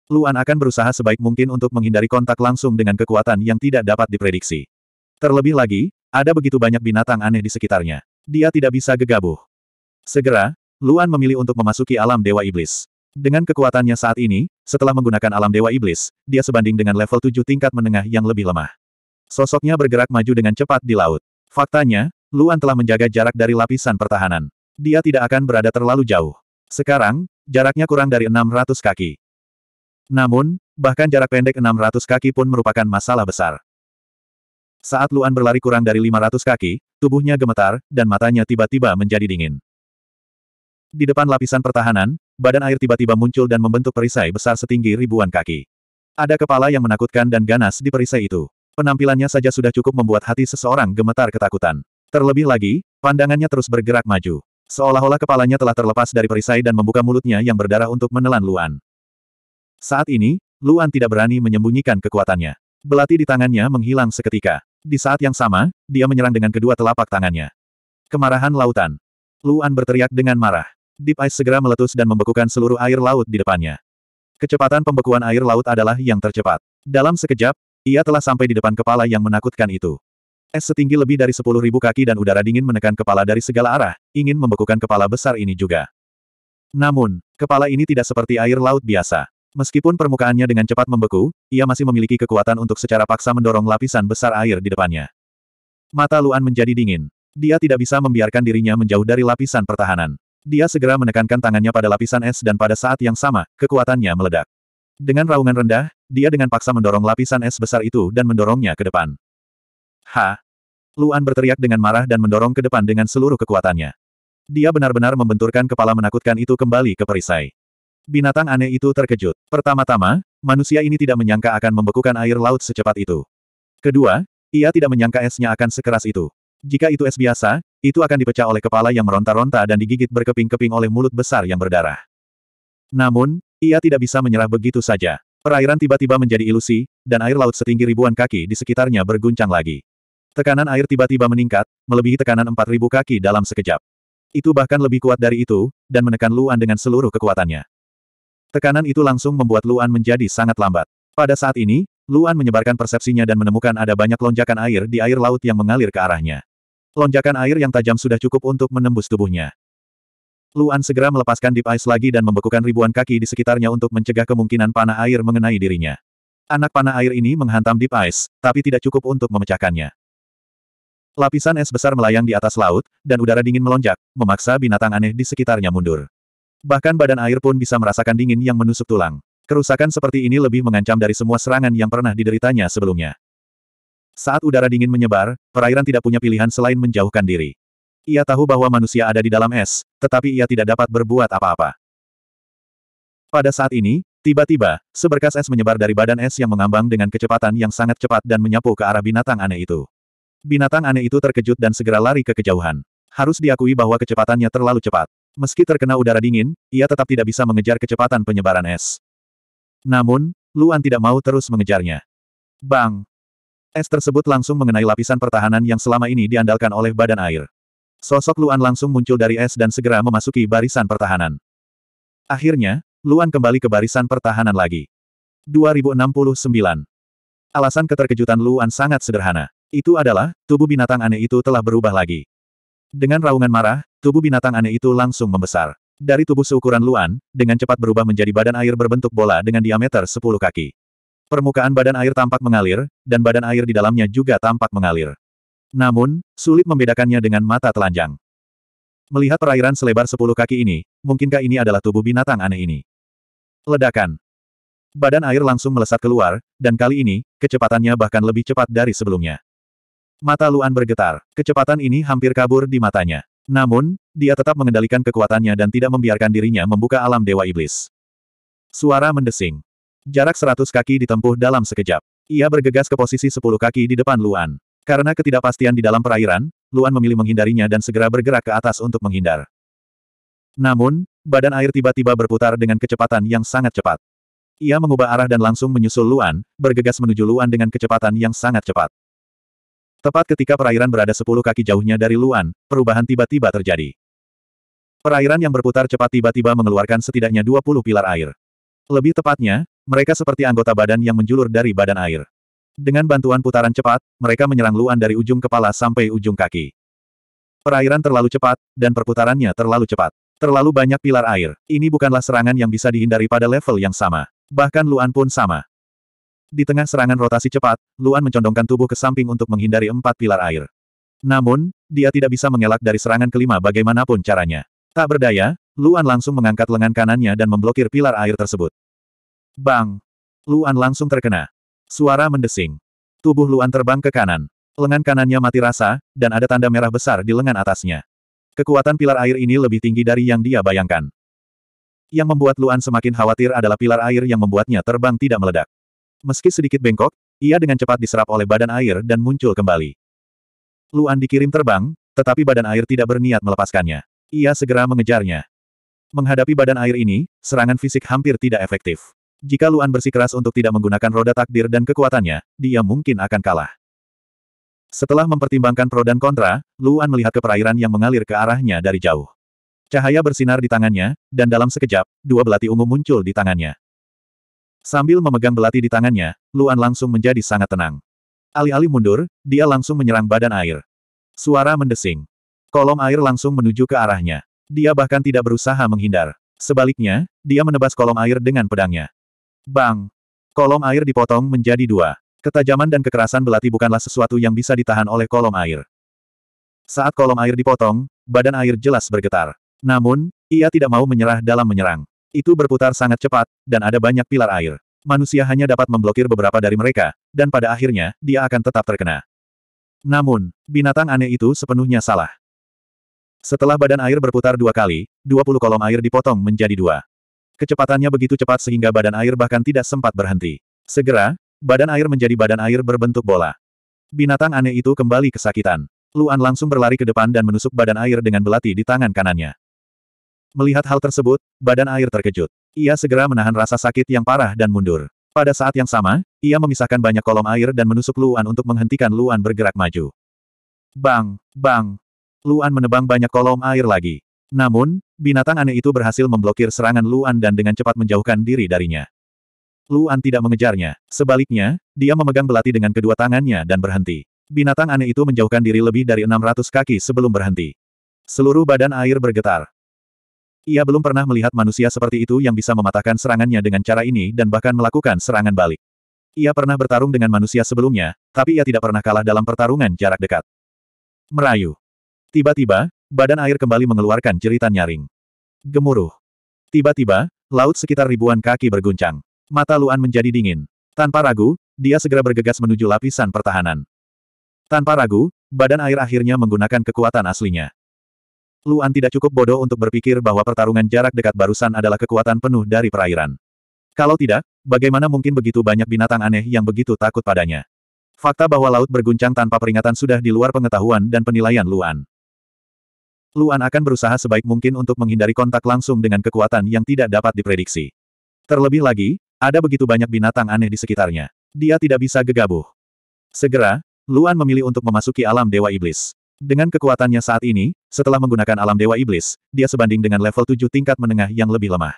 Luan akan berusaha sebaik mungkin untuk menghindari kontak langsung dengan kekuatan yang tidak dapat diprediksi. Terlebih lagi, ada begitu banyak binatang aneh di sekitarnya. Dia tidak bisa gegabah. Segera, Luan memilih untuk memasuki alam Dewa Iblis. Dengan kekuatannya saat ini, setelah menggunakan alam Dewa Iblis, dia sebanding dengan level 7 tingkat menengah yang lebih lemah. Sosoknya bergerak maju dengan cepat di laut. Faktanya, Luan telah menjaga jarak dari lapisan pertahanan. Dia tidak akan berada terlalu jauh. Sekarang, jaraknya kurang dari 600 kaki. Namun, bahkan jarak pendek 600 kaki pun merupakan masalah besar. Saat Luan berlari kurang dari 500 kaki, tubuhnya gemetar, dan matanya tiba-tiba menjadi dingin. Di depan lapisan pertahanan, badan air tiba-tiba muncul dan membentuk perisai besar setinggi ribuan kaki. Ada kepala yang menakutkan dan ganas di perisai itu. Penampilannya saja sudah cukup membuat hati seseorang gemetar ketakutan. Terlebih lagi, pandangannya terus bergerak maju. Seolah-olah kepalanya telah terlepas dari perisai dan membuka mulutnya yang berdarah untuk menelan Luan. Saat ini, Luan tidak berani menyembunyikan kekuatannya. Belati di tangannya menghilang seketika. Di saat yang sama, dia menyerang dengan kedua telapak tangannya. Kemarahan lautan. Luan berteriak dengan marah. Deep Ice segera meletus dan membekukan seluruh air laut di depannya. Kecepatan pembekuan air laut adalah yang tercepat. Dalam sekejap, ia telah sampai di depan kepala yang menakutkan itu. Es setinggi lebih dari 10.000 kaki dan udara dingin menekan kepala dari segala arah, ingin membekukan kepala besar ini juga. Namun, kepala ini tidak seperti air laut biasa. Meskipun permukaannya dengan cepat membeku, ia masih memiliki kekuatan untuk secara paksa mendorong lapisan besar air di depannya. Mata Luan menjadi dingin. Dia tidak bisa membiarkan dirinya menjauh dari lapisan pertahanan. Dia segera menekankan tangannya pada lapisan es dan pada saat yang sama, kekuatannya meledak. Dengan raungan rendah, dia dengan paksa mendorong lapisan es besar itu dan mendorongnya ke depan. Ha! Luan berteriak dengan marah dan mendorong ke depan dengan seluruh kekuatannya. Dia benar-benar membenturkan kepala menakutkan itu kembali ke perisai. Binatang aneh itu terkejut. Pertama-tama, manusia ini tidak menyangka akan membekukan air laut secepat itu. Kedua, ia tidak menyangka esnya akan sekeras itu. Jika itu es biasa, itu akan dipecah oleh kepala yang meronta-ronta dan digigit berkeping-keping oleh mulut besar yang berdarah. Namun, ia tidak bisa menyerah begitu saja. Perairan tiba-tiba menjadi ilusi, dan air laut setinggi ribuan kaki di sekitarnya berguncang lagi. Tekanan air tiba-tiba meningkat, melebihi tekanan 4.000 kaki dalam sekejap. Itu bahkan lebih kuat dari itu, dan menekan Luan dengan seluruh kekuatannya. Tekanan itu langsung membuat Luan menjadi sangat lambat. Pada saat ini, Luan menyebarkan persepsinya dan menemukan ada banyak lonjakan air di air laut yang mengalir ke arahnya. Lonjakan air yang tajam sudah cukup untuk menembus tubuhnya. Luan segera melepaskan Deep Ice lagi dan membekukan ribuan kaki di sekitarnya untuk mencegah kemungkinan panah air mengenai dirinya. Anak panah air ini menghantam Deep Ice, tapi tidak cukup untuk memecahkannya. Lapisan es besar melayang di atas laut, dan udara dingin melonjak, memaksa binatang aneh di sekitarnya mundur. Bahkan badan air pun bisa merasakan dingin yang menusuk tulang. Kerusakan seperti ini lebih mengancam dari semua serangan yang pernah dideritanya sebelumnya. Saat udara dingin menyebar, perairan tidak punya pilihan selain menjauhkan diri. Ia tahu bahwa manusia ada di dalam es, tetapi ia tidak dapat berbuat apa-apa. Pada saat ini, tiba-tiba, seberkas es menyebar dari badan es yang mengambang dengan kecepatan yang sangat cepat dan menyapu ke arah binatang aneh itu. Binatang aneh itu terkejut dan segera lari ke kejauhan. Harus diakui bahwa kecepatannya terlalu cepat. Meski terkena udara dingin, ia tetap tidak bisa mengejar kecepatan penyebaran es. Namun, Luan tidak mau terus mengejarnya. Bang! Es tersebut langsung mengenai lapisan pertahanan yang selama ini diandalkan oleh badan air. Sosok Luan langsung muncul dari es dan segera memasuki barisan pertahanan. Akhirnya, Luan kembali ke barisan pertahanan lagi. 2069. Alasan keterkejutan Luan sangat sederhana. Itu adalah, tubuh binatang aneh itu telah berubah lagi. Dengan raungan marah, tubuh binatang aneh itu langsung membesar. Dari tubuh seukuran Luan, dengan cepat berubah menjadi badan air berbentuk bola dengan diameter 10 kaki. Permukaan badan air tampak mengalir, dan badan air di dalamnya juga tampak mengalir. Namun, sulit membedakannya dengan mata telanjang. Melihat perairan selebar 10 kaki ini, mungkinkah ini adalah tubuh binatang aneh ini? Ledakan. Badan air langsung melesat keluar, dan kali ini, kecepatannya bahkan lebih cepat dari sebelumnya. Mata Luan bergetar. Kecepatan ini hampir kabur di matanya. Namun, dia tetap mengendalikan kekuatannya dan tidak membiarkan dirinya membuka alam Dewa Iblis. Suara mendesing. Jarak seratus kaki ditempuh dalam sekejap. Ia bergegas ke posisi sepuluh kaki di depan Luan. Karena ketidakpastian di dalam perairan, Luan memilih menghindarinya dan segera bergerak ke atas untuk menghindar. Namun, badan air tiba-tiba berputar dengan kecepatan yang sangat cepat. Ia mengubah arah dan langsung menyusul Luan, bergegas menuju Luan dengan kecepatan yang sangat cepat. Tepat ketika perairan berada sepuluh kaki jauhnya dari Luan, perubahan tiba-tiba terjadi. Perairan yang berputar cepat tiba-tiba mengeluarkan setidaknya 20 pilar air. Lebih tepatnya, mereka seperti anggota badan yang menjulur dari badan air. Dengan bantuan putaran cepat, mereka menyerang Luan dari ujung kepala sampai ujung kaki. Perairan terlalu cepat, dan perputarannya terlalu cepat. Terlalu banyak pilar air. Ini bukanlah serangan yang bisa dihindari pada level yang sama. Bahkan Luan pun sama. Di tengah serangan rotasi cepat, Luan mencondongkan tubuh ke samping untuk menghindari empat pilar air. Namun, dia tidak bisa mengelak dari serangan kelima bagaimanapun caranya. Tak berdaya, Luan langsung mengangkat lengan kanannya dan memblokir pilar air tersebut. Bang! Luan langsung terkena. Suara mendesing. Tubuh Luan terbang ke kanan. Lengan kanannya mati rasa, dan ada tanda merah besar di lengan atasnya. Kekuatan pilar air ini lebih tinggi dari yang dia bayangkan. Yang membuat Luan semakin khawatir adalah pilar air yang membuatnya terbang tidak meledak. Meski sedikit bengkok, ia dengan cepat diserap oleh badan air dan muncul kembali. Luan dikirim terbang, tetapi badan air tidak berniat melepaskannya. Ia segera mengejarnya. Menghadapi badan air ini, serangan fisik hampir tidak efektif. Jika Luan bersikeras untuk tidak menggunakan roda takdir dan kekuatannya, dia mungkin akan kalah. Setelah mempertimbangkan pro dan kontra, Luan melihat ke perairan yang mengalir ke arahnya dari jauh. Cahaya bersinar di tangannya, dan dalam sekejap, dua belati ungu muncul di tangannya. Sambil memegang belati di tangannya, Luan langsung menjadi sangat tenang. Alih-alih mundur, dia langsung menyerang badan air. Suara mendesing. Kolom air langsung menuju ke arahnya. Dia bahkan tidak berusaha menghindar. Sebaliknya, dia menebas kolom air dengan pedangnya. Bang! Kolom air dipotong menjadi dua. Ketajaman dan kekerasan belati bukanlah sesuatu yang bisa ditahan oleh kolom air. Saat kolom air dipotong, badan air jelas bergetar. Namun, ia tidak mau menyerah dalam menyerang. Itu berputar sangat cepat, dan ada banyak pilar air. Manusia hanya dapat memblokir beberapa dari mereka, dan pada akhirnya, dia akan tetap terkena. Namun, binatang aneh itu sepenuhnya salah. Setelah badan air berputar dua kali, 20 kolom air dipotong menjadi dua. Kecepatannya begitu cepat sehingga badan air bahkan tidak sempat berhenti. Segera, badan air menjadi badan air berbentuk bola. Binatang aneh itu kembali kesakitan. Luan langsung berlari ke depan dan menusuk badan air dengan belati di tangan kanannya. Melihat hal tersebut, badan air terkejut. Ia segera menahan rasa sakit yang parah dan mundur. Pada saat yang sama, ia memisahkan banyak kolom air dan menusuk Luan untuk menghentikan Luan bergerak maju. Bang! Bang! Luan menebang banyak kolom air lagi. Namun, binatang aneh itu berhasil memblokir serangan Luan dan dengan cepat menjauhkan diri darinya. Luan tidak mengejarnya. Sebaliknya, dia memegang belati dengan kedua tangannya dan berhenti. Binatang aneh itu menjauhkan diri lebih dari 600 kaki sebelum berhenti. Seluruh badan air bergetar. Ia belum pernah melihat manusia seperti itu yang bisa mematahkan serangannya dengan cara ini dan bahkan melakukan serangan balik. Ia pernah bertarung dengan manusia sebelumnya, tapi ia tidak pernah kalah dalam pertarungan jarak dekat. Merayu. Tiba-tiba, badan air kembali mengeluarkan jeritan nyaring. Gemuruh. Tiba-tiba, laut sekitar ribuan kaki berguncang. Mata Luan menjadi dingin. Tanpa ragu, dia segera bergegas menuju lapisan pertahanan. Tanpa ragu, badan air akhirnya menggunakan kekuatan aslinya. Luan tidak cukup bodoh untuk berpikir bahwa pertarungan jarak dekat barusan adalah kekuatan penuh dari perairan. Kalau tidak, bagaimana mungkin begitu banyak binatang aneh yang begitu takut padanya? Fakta bahwa laut berguncang tanpa peringatan sudah di luar pengetahuan dan penilaian Luan. Luan akan berusaha sebaik mungkin untuk menghindari kontak langsung dengan kekuatan yang tidak dapat diprediksi. Terlebih lagi, ada begitu banyak binatang aneh di sekitarnya. Dia tidak bisa gegabah. Segera, Luan memilih untuk memasuki alam Dewa Iblis. Dengan kekuatannya saat ini, setelah menggunakan alam Dewa Iblis, dia sebanding dengan level 7 tingkat menengah yang lebih lemah.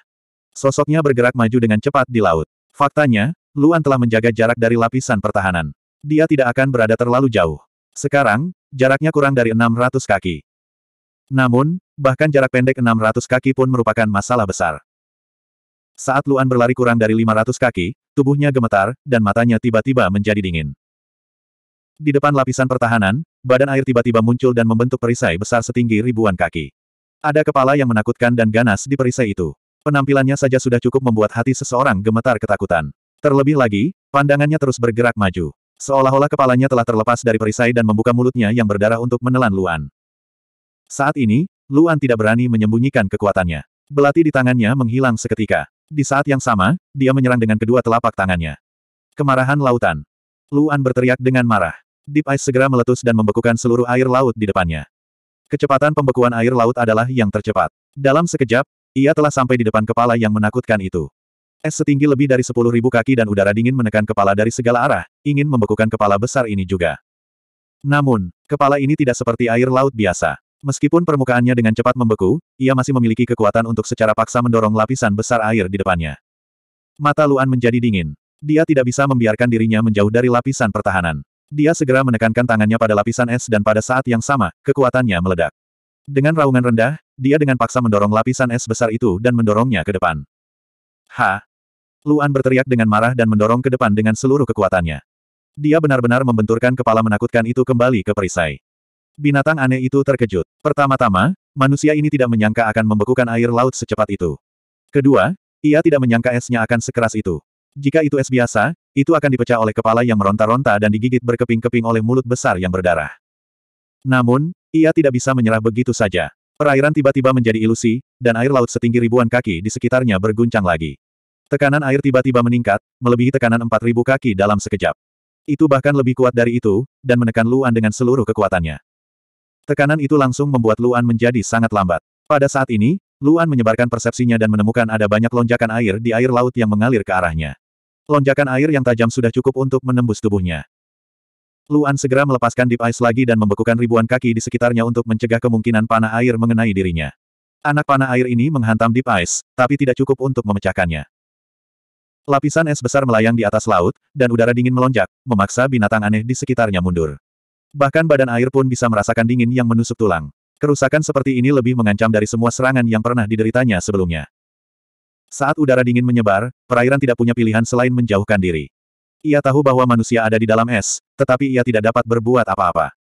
Sosoknya bergerak maju dengan cepat di laut. Faktanya, Luan telah menjaga jarak dari lapisan pertahanan. Dia tidak akan berada terlalu jauh. Sekarang, jaraknya kurang dari 600 kaki. Namun, bahkan jarak pendek 600 kaki pun merupakan masalah besar. Saat Luan berlari kurang dari 500 kaki, tubuhnya gemetar, dan matanya tiba-tiba menjadi dingin. Di depan lapisan pertahanan, badan air tiba-tiba muncul dan membentuk perisai besar setinggi ribuan kaki. Ada kepala yang menakutkan dan ganas di perisai itu. Penampilannya saja sudah cukup membuat hati seseorang gemetar ketakutan. Terlebih lagi, pandangannya terus bergerak maju. Seolah-olah kepalanya telah terlepas dari perisai dan membuka mulutnya yang berdarah untuk menelan Luan. Saat ini, Luan tidak berani menyembunyikan kekuatannya. Belati di tangannya menghilang seketika. Di saat yang sama, dia menyerang dengan kedua telapak tangannya. Kemarahan lautan. Luan berteriak dengan marah. Deep Ice segera meletus dan membekukan seluruh air laut di depannya. Kecepatan pembekuan air laut adalah yang tercepat. Dalam sekejap, ia telah sampai di depan kepala yang menakutkan itu. Es setinggi lebih dari 10.000 kaki dan udara dingin menekan kepala dari segala arah, ingin membekukan kepala besar ini juga. Namun, kepala ini tidak seperti air laut biasa. Meskipun permukaannya dengan cepat membeku, ia masih memiliki kekuatan untuk secara paksa mendorong lapisan besar air di depannya. Mata Luan menjadi dingin. Dia tidak bisa membiarkan dirinya menjauh dari lapisan pertahanan. Dia segera menekankan tangannya pada lapisan es dan pada saat yang sama, kekuatannya meledak. Dengan raungan rendah, dia dengan paksa mendorong lapisan es besar itu dan mendorongnya ke depan. Ha! Luan berteriak dengan marah dan mendorong ke depan dengan seluruh kekuatannya. Dia benar-benar membenturkan kepala menakutkan itu kembali ke perisai. Binatang aneh itu terkejut. Pertama-tama, manusia ini tidak menyangka akan membekukan air laut secepat itu. Kedua, ia tidak menyangka esnya akan sekeras itu. Jika itu es biasa, itu akan dipecah oleh kepala yang meronta-ronta dan digigit berkeping-keping oleh mulut besar yang berdarah. Namun, ia tidak bisa menyerah begitu saja. Perairan tiba-tiba menjadi ilusi, dan air laut setinggi ribuan kaki di sekitarnya berguncang lagi. Tekanan air tiba-tiba meningkat, melebihi tekanan 4.000 kaki dalam sekejap. Itu bahkan lebih kuat dari itu, dan menekan Luan dengan seluruh kekuatannya. Tekanan itu langsung membuat Luan menjadi sangat lambat. Pada saat ini, Luan menyebarkan persepsinya dan menemukan ada banyak lonjakan air di air laut yang mengalir ke arahnya. Lonjakan air yang tajam sudah cukup untuk menembus tubuhnya. Luan segera melepaskan Deep Ice lagi dan membekukan ribuan kaki di sekitarnya untuk mencegah kemungkinan panah air mengenai dirinya. Anak panah air ini menghantam Deep Ice, tapi tidak cukup untuk memecahkannya. Lapisan es besar melayang di atas laut, dan udara dingin melonjak, memaksa binatang aneh di sekitarnya mundur. Bahkan badan air pun bisa merasakan dingin yang menusuk tulang. Kerusakan seperti ini lebih mengancam dari semua serangan yang pernah dideritanya sebelumnya. Saat udara dingin menyebar, perairan tidak punya pilihan selain menjauhkan diri. Ia tahu bahwa manusia ada di dalam es, tetapi ia tidak dapat berbuat apa-apa.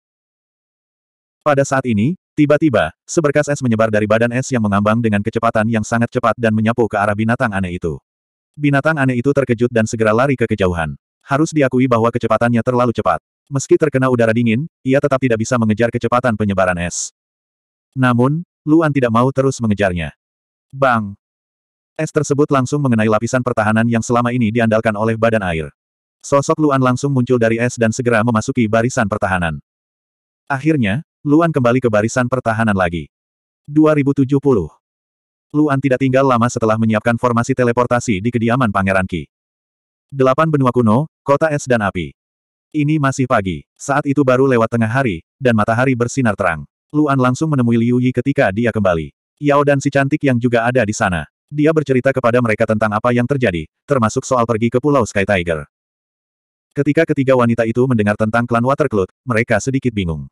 Pada saat ini, tiba-tiba, seberkas es menyebar dari badan es yang mengambang dengan kecepatan yang sangat cepat dan menyapu ke arah binatang aneh itu. Binatang aneh itu terkejut dan segera lari ke kejauhan. Harus diakui bahwa kecepatannya terlalu cepat. Meski terkena udara dingin, ia tetap tidak bisa mengejar kecepatan penyebaran es. Namun, Luan tidak mau terus mengejarnya. Bang! Es tersebut langsung mengenai lapisan pertahanan yang selama ini diandalkan oleh badan air. Sosok Luan langsung muncul dari es dan segera memasuki barisan pertahanan. Akhirnya, Luan kembali ke barisan pertahanan lagi. 2070 Luan tidak tinggal lama setelah menyiapkan formasi teleportasi di kediaman Pangeran Qi. Delapan benua kuno, kota es dan api. Ini masih pagi. Saat itu baru lewat tengah hari, dan matahari bersinar terang. Luan langsung menemui Liu Yi ketika dia kembali. Yao dan si cantik yang juga ada di sana. Dia bercerita kepada mereka tentang apa yang terjadi, termasuk soal pergi ke Pulau Sky Tiger. Ketika ketiga wanita itu mendengar tentang klan Watercloud, mereka sedikit bingung.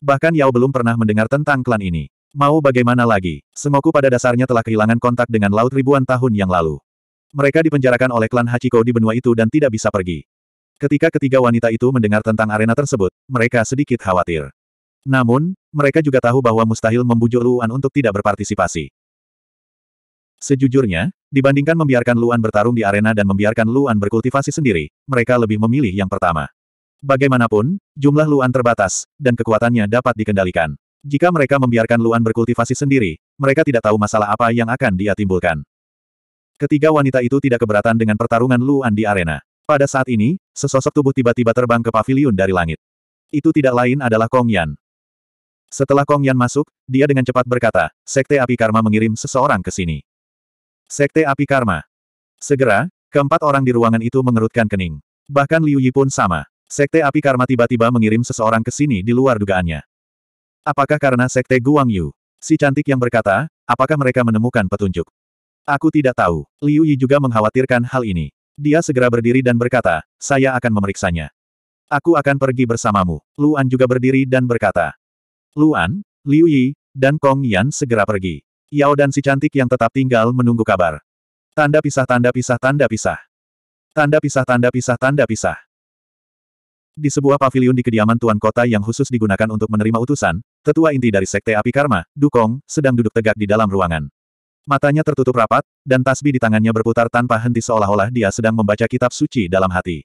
Bahkan Yao belum pernah mendengar tentang klan ini. Mau bagaimana lagi? Sengoku pada dasarnya telah kehilangan kontak dengan laut ribuan tahun yang lalu. Mereka dipenjarakan oleh klan Hachiko di benua itu dan tidak bisa pergi. Ketika ketiga wanita itu mendengar tentang arena tersebut, mereka sedikit khawatir. Namun, mereka juga tahu bahwa mustahil membujuk Luan untuk tidak berpartisipasi. Sejujurnya, dibandingkan membiarkan Luan bertarung di arena dan membiarkan Luan berkultivasi sendiri, mereka lebih memilih yang pertama. Bagaimanapun, jumlah Luan terbatas, dan kekuatannya dapat dikendalikan. Jika mereka membiarkan Luan berkultivasi sendiri, mereka tidak tahu masalah apa yang akan dia timbulkan. Ketiga wanita itu tidak keberatan dengan pertarungan Luan di arena. Pada saat ini, sesosok tubuh tiba-tiba terbang ke pavilion dari langit. Itu tidak lain adalah Kong Yan. Setelah Kong Yan masuk, dia dengan cepat berkata, Sekte Api Karma mengirim seseorang ke sini. Sekte Api Karma. Segera, keempat orang di ruangan itu mengerutkan kening. Bahkan Liu Yi pun sama. Sekte Api Karma tiba-tiba mengirim seseorang ke sini di luar dugaannya. Apakah karena Sekte Guang Yu? Si cantik yang berkata, apakah mereka menemukan petunjuk? Aku tidak tahu. Liu Yi juga mengkhawatirkan hal ini. Dia segera berdiri dan berkata, saya akan memeriksanya. Aku akan pergi bersamamu. Luan juga berdiri dan berkata. Luan, Liu Yi, dan Kong Yan segera pergi. Yao dan si cantik yang tetap tinggal menunggu kabar. Tanda pisah tanda pisah tanda pisah. Tanda pisah tanda pisah tanda pisah. Di sebuah pavilion di kediaman tuan kota yang khusus digunakan untuk menerima utusan, tetua inti dari Sekte Api Karma, Dukong, sedang duduk tegak di dalam ruangan. Matanya tertutup rapat, dan tasbih di tangannya berputar tanpa henti seolah-olah dia sedang membaca kitab suci dalam hati.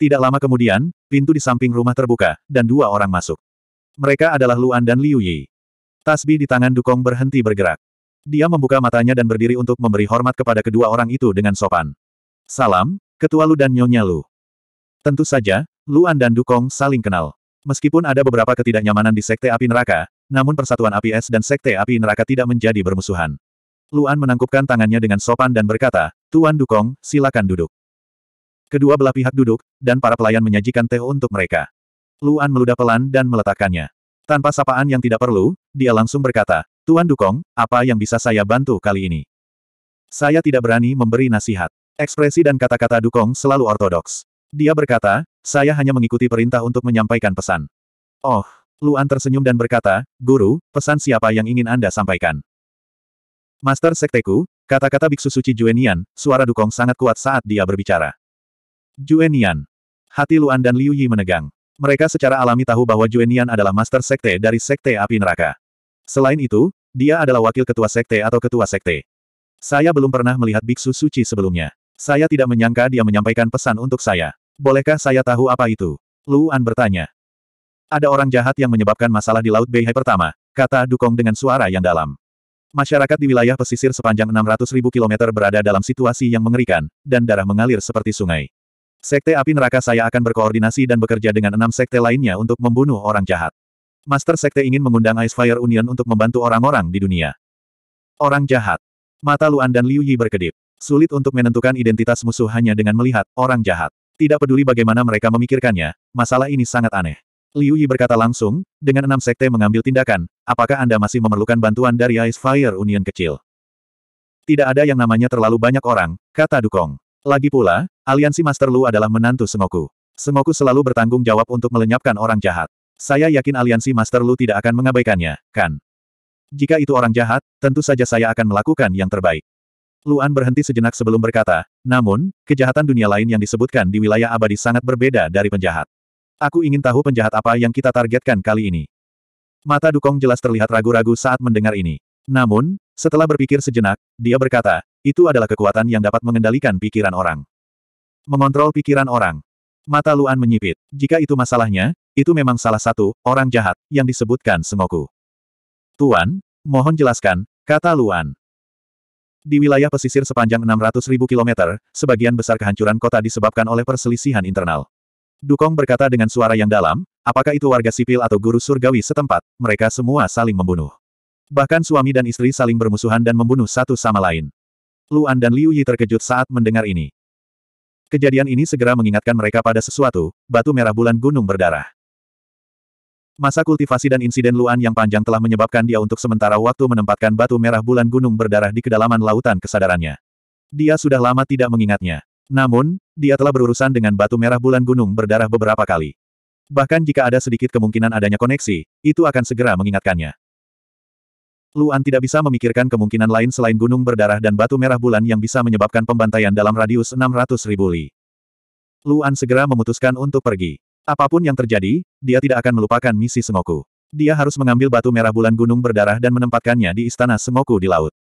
Tidak lama kemudian, pintu di samping rumah terbuka, dan dua orang masuk. Mereka adalah Luan dan Liu Yi. Tasbih di tangan Dukong berhenti bergerak. Dia membuka matanya dan berdiri untuk memberi hormat kepada kedua orang itu dengan sopan. Salam, Ketua Lu dan Nyonya Lu. Tentu saja, Luan dan Dukong saling kenal. Meskipun ada beberapa ketidaknyamanan di Sekte Api Neraka, namun Persatuan Api Es dan Sekte Api Neraka tidak menjadi bermusuhan. Luan menangkupkan tangannya dengan sopan dan berkata, Tuan Dukong, silakan duduk. Kedua belah pihak duduk, dan para pelayan menyajikan teh untuk mereka. Luan meludah pelan dan meletakkannya. Tanpa sapaan yang tidak perlu, dia langsung berkata, Tuan Dukong, apa yang bisa saya bantu kali ini? Saya tidak berani memberi nasihat. Ekspresi dan kata-kata Dukong selalu ortodoks. Dia berkata, saya hanya mengikuti perintah untuk menyampaikan pesan. Oh, Luan tersenyum dan berkata, Guru, pesan siapa yang ingin Anda sampaikan? Master Sekteku, kata-kata Biksu Suci Juenian, suara Dukong sangat kuat saat dia berbicara. Juenian. Hati Luan dan Liu Yi menegang. Mereka secara alami tahu bahwa Juenian adalah master sekte dari sekte api neraka. Selain itu, dia adalah wakil ketua sekte atau ketua sekte. Saya belum pernah melihat biksu suci sebelumnya. Saya tidak menyangka dia menyampaikan pesan untuk saya. Bolehkah saya tahu apa itu? Luan bertanya. Ada orang jahat yang menyebabkan masalah di Laut Beihai pertama, kata Dukong dengan suara yang dalam. Masyarakat di wilayah pesisir sepanjang 600.000 km berada dalam situasi yang mengerikan, dan darah mengalir seperti sungai. Sekte api neraka saya akan berkoordinasi dan bekerja dengan enam sekte lainnya untuk membunuh orang jahat. Master Sekte ingin mengundang Ice Fire Union untuk membantu orang-orang di dunia. Orang jahat. Mata Luan dan Liu Yi berkedip. Sulit untuk menentukan identitas musuh hanya dengan melihat orang jahat. Tidak peduli bagaimana mereka memikirkannya, masalah ini sangat aneh. Liu Yi berkata langsung, dengan enam sekte mengambil tindakan, apakah Anda masih memerlukan bantuan dari Ice Fire Union kecil? Tidak ada yang namanya terlalu banyak orang, kata Dukong. Lagi pula, aliansi Master Lu adalah menantu Sengoku. Sengoku selalu bertanggung jawab untuk melenyapkan orang jahat. Saya yakin aliansi Master Lu tidak akan mengabaikannya, kan? Jika itu orang jahat, tentu saja saya akan melakukan yang terbaik. Luan berhenti sejenak sebelum berkata, namun, kejahatan dunia lain yang disebutkan di wilayah abadi sangat berbeda dari penjahat. Aku ingin tahu penjahat apa yang kita targetkan kali ini. Mata Dukong jelas terlihat ragu-ragu saat mendengar ini. Namun, setelah berpikir sejenak, dia berkata, itu adalah kekuatan yang dapat mengendalikan pikiran orang. Mengontrol pikiran orang. Mata Luan menyipit. Jika itu masalahnya, itu memang salah satu, orang jahat, yang disebutkan Sengoku. Tuan, mohon jelaskan, kata Luan. Di wilayah pesisir sepanjang 600.000 km, sebagian besar kehancuran kota disebabkan oleh perselisihan internal. Dukong berkata dengan suara yang dalam, apakah itu warga sipil atau guru surgawi setempat, mereka semua saling membunuh. Bahkan suami dan istri saling bermusuhan dan membunuh satu sama lain. Luan dan Liu Yi terkejut saat mendengar ini. Kejadian ini segera mengingatkan mereka pada sesuatu, batu merah bulan gunung berdarah. Masa kultivasi dan insiden Luan yang panjang telah menyebabkan dia untuk sementara waktu menempatkan batu merah bulan gunung berdarah di kedalaman lautan kesadarannya. Dia sudah lama tidak mengingatnya. Namun, dia telah berurusan dengan batu merah bulan gunung berdarah beberapa kali. Bahkan jika ada sedikit kemungkinan adanya koneksi, itu akan segera mengingatkannya. Luan tidak bisa memikirkan kemungkinan lain selain gunung berdarah dan batu merah bulan yang bisa menyebabkan pembantaian dalam radius 600 ribu li. Luan segera memutuskan untuk pergi. Apa pun yang terjadi, dia tidak akan melupakan misi Sengoku. Dia harus mengambil batu merah bulan gunung berdarah dan menempatkannya di istana Sengoku di laut.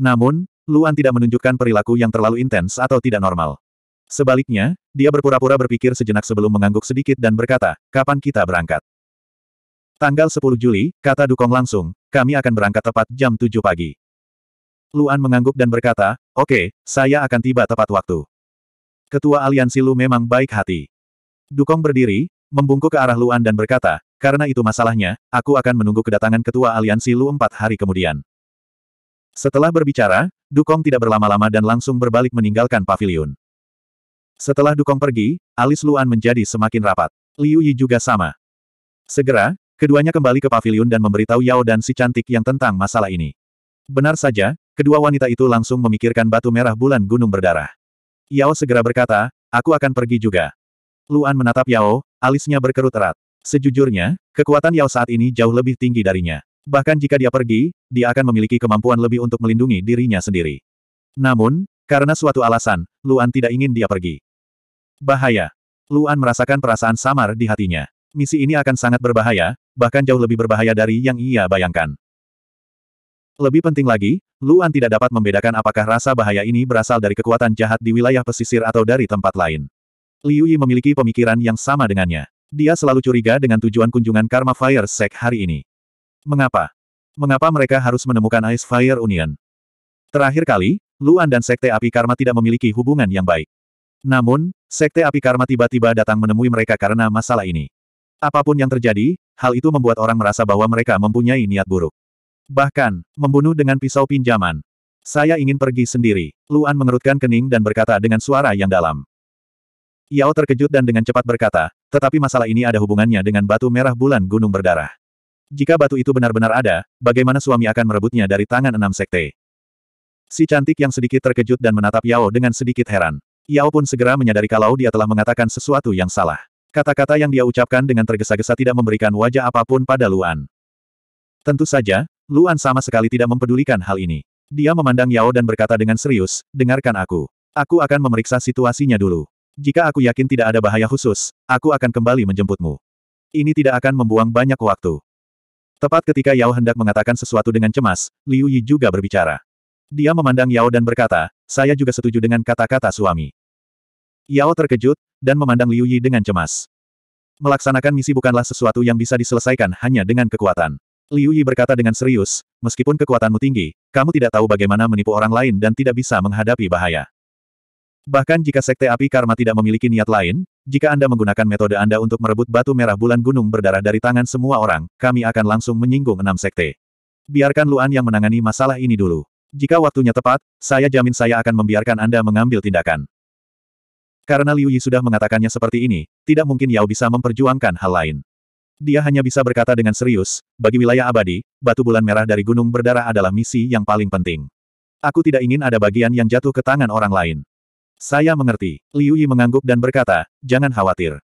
Namun, Luan tidak menunjukkan perilaku yang terlalu intens atau tidak normal. Sebaliknya, dia berpura-pura berpikir sejenak sebelum mengangguk sedikit dan berkata, kapan kita berangkat? Tanggal 10 Juli, kata Dukong langsung, kami akan berangkat tepat jam 7 pagi. Luan mengangguk dan berkata, oke, okay, saya akan tiba tepat waktu. Ketua aliansi Lu memang baik hati. Dukong berdiri, membungkuk ke arah Luan dan berkata, karena itu masalahnya, aku akan menunggu kedatangan ketua aliansi Lu empat hari kemudian. Setelah berbicara, Dukong tidak berlama-lama dan langsung berbalik meninggalkan pavilion. Setelah Dukong pergi, alis Luan menjadi semakin rapat. Liu Yi juga sama. Segera, Keduanya kembali ke pavilion dan memberitahu Yao dan si cantik yang tentang masalah ini. Benar saja, kedua wanita itu langsung memikirkan batu merah bulan gunung berdarah. Yao segera berkata, aku akan pergi juga. Luan menatap Yao, alisnya berkerut erat. Sejujurnya, kekuatan Yao saat ini jauh lebih tinggi darinya. Bahkan jika dia pergi, dia akan memiliki kemampuan lebih untuk melindungi dirinya sendiri. Namun, karena suatu alasan, Luan tidak ingin dia pergi. Bahaya. Luan merasakan perasaan samar di hatinya. Misi ini akan sangat berbahaya, bahkan jauh lebih berbahaya dari yang ia bayangkan. Lebih penting lagi, Luan tidak dapat membedakan apakah rasa bahaya ini berasal dari kekuatan jahat di wilayah pesisir atau dari tempat lain. Liu Yi memiliki pemikiran yang sama dengannya. Dia selalu curiga dengan tujuan kunjungan Karma Fire Sect hari ini. Mengapa? Mengapa mereka harus menemukan Ice Fire Union? Terakhir kali, Luan dan Sekte Api Karma tidak memiliki hubungan yang baik. Namun, Sekte Api Karma tiba-tiba datang menemui mereka karena masalah ini. Apa pun yang terjadi, hal itu membuat orang merasa bahwa mereka mempunyai niat buruk. Bahkan, membunuh dengan pisau pinjaman. Saya ingin pergi sendiri. Luan mengerutkan kening dan berkata dengan suara yang dalam. Yao terkejut dan dengan cepat berkata, tetapi masalah ini ada hubungannya dengan batu merah bulan gunung berdarah. Jika batu itu benar-benar ada, bagaimana suami akan merebutnya dari tangan enam sekte? Si cantik yang sedikit terkejut dan menatap Yao dengan sedikit heran. Yao pun segera menyadari kalau dia telah mengatakan sesuatu yang salah. Kata-kata yang dia ucapkan dengan tergesa-gesa tidak memberikan wajah apa pun pada Luan. Tentu saja, Luan sama sekali tidak mempedulikan hal ini. Dia memandang Yao dan berkata dengan serius, dengarkan aku. Aku akan memeriksa situasinya dulu. Jika aku yakin tidak ada bahaya khusus, aku akan kembali menjemputmu. Ini tidak akan membuang banyak waktu. Tepat ketika Yao hendak mengatakan sesuatu dengan cemas, Liu Yi juga berbicara. Dia memandang Yao dan berkata, saya juga setuju dengan kata-kata suami. Yao terkejut, dan memandang Liu Yi dengan cemas. Melaksanakan misi bukanlah sesuatu yang bisa diselesaikan hanya dengan kekuatan. Liu Yi berkata dengan serius, meskipun kekuatanmu tinggi, kamu tidak tahu bagaimana menipu orang lain dan tidak bisa menghadapi bahaya. Bahkan jika Sekte Api Karma tidak memiliki niat lain, jika Anda menggunakan metode Anda untuk merebut batu merah bulan gunung berdarah dari tangan semua orang, kami akan langsung menyinggung enam sekte. Biarkan Luan yang menangani masalah ini dulu. Jika waktunya tepat, saya jamin saya akan membiarkan Anda mengambil tindakan. Karena Liu Yi sudah mengatakannya seperti ini, tidak mungkin Yao bisa memperjuangkan hal lain. Dia hanya bisa berkata dengan serius, bagi wilayah abadi, batu bulan merah dari gunung berdarah adalah misi yang paling penting. Aku tidak ingin ada bagian yang jatuh ke tangan orang lain. Saya mengerti. Liu Yi mengangguk dan berkata, jangan khawatir.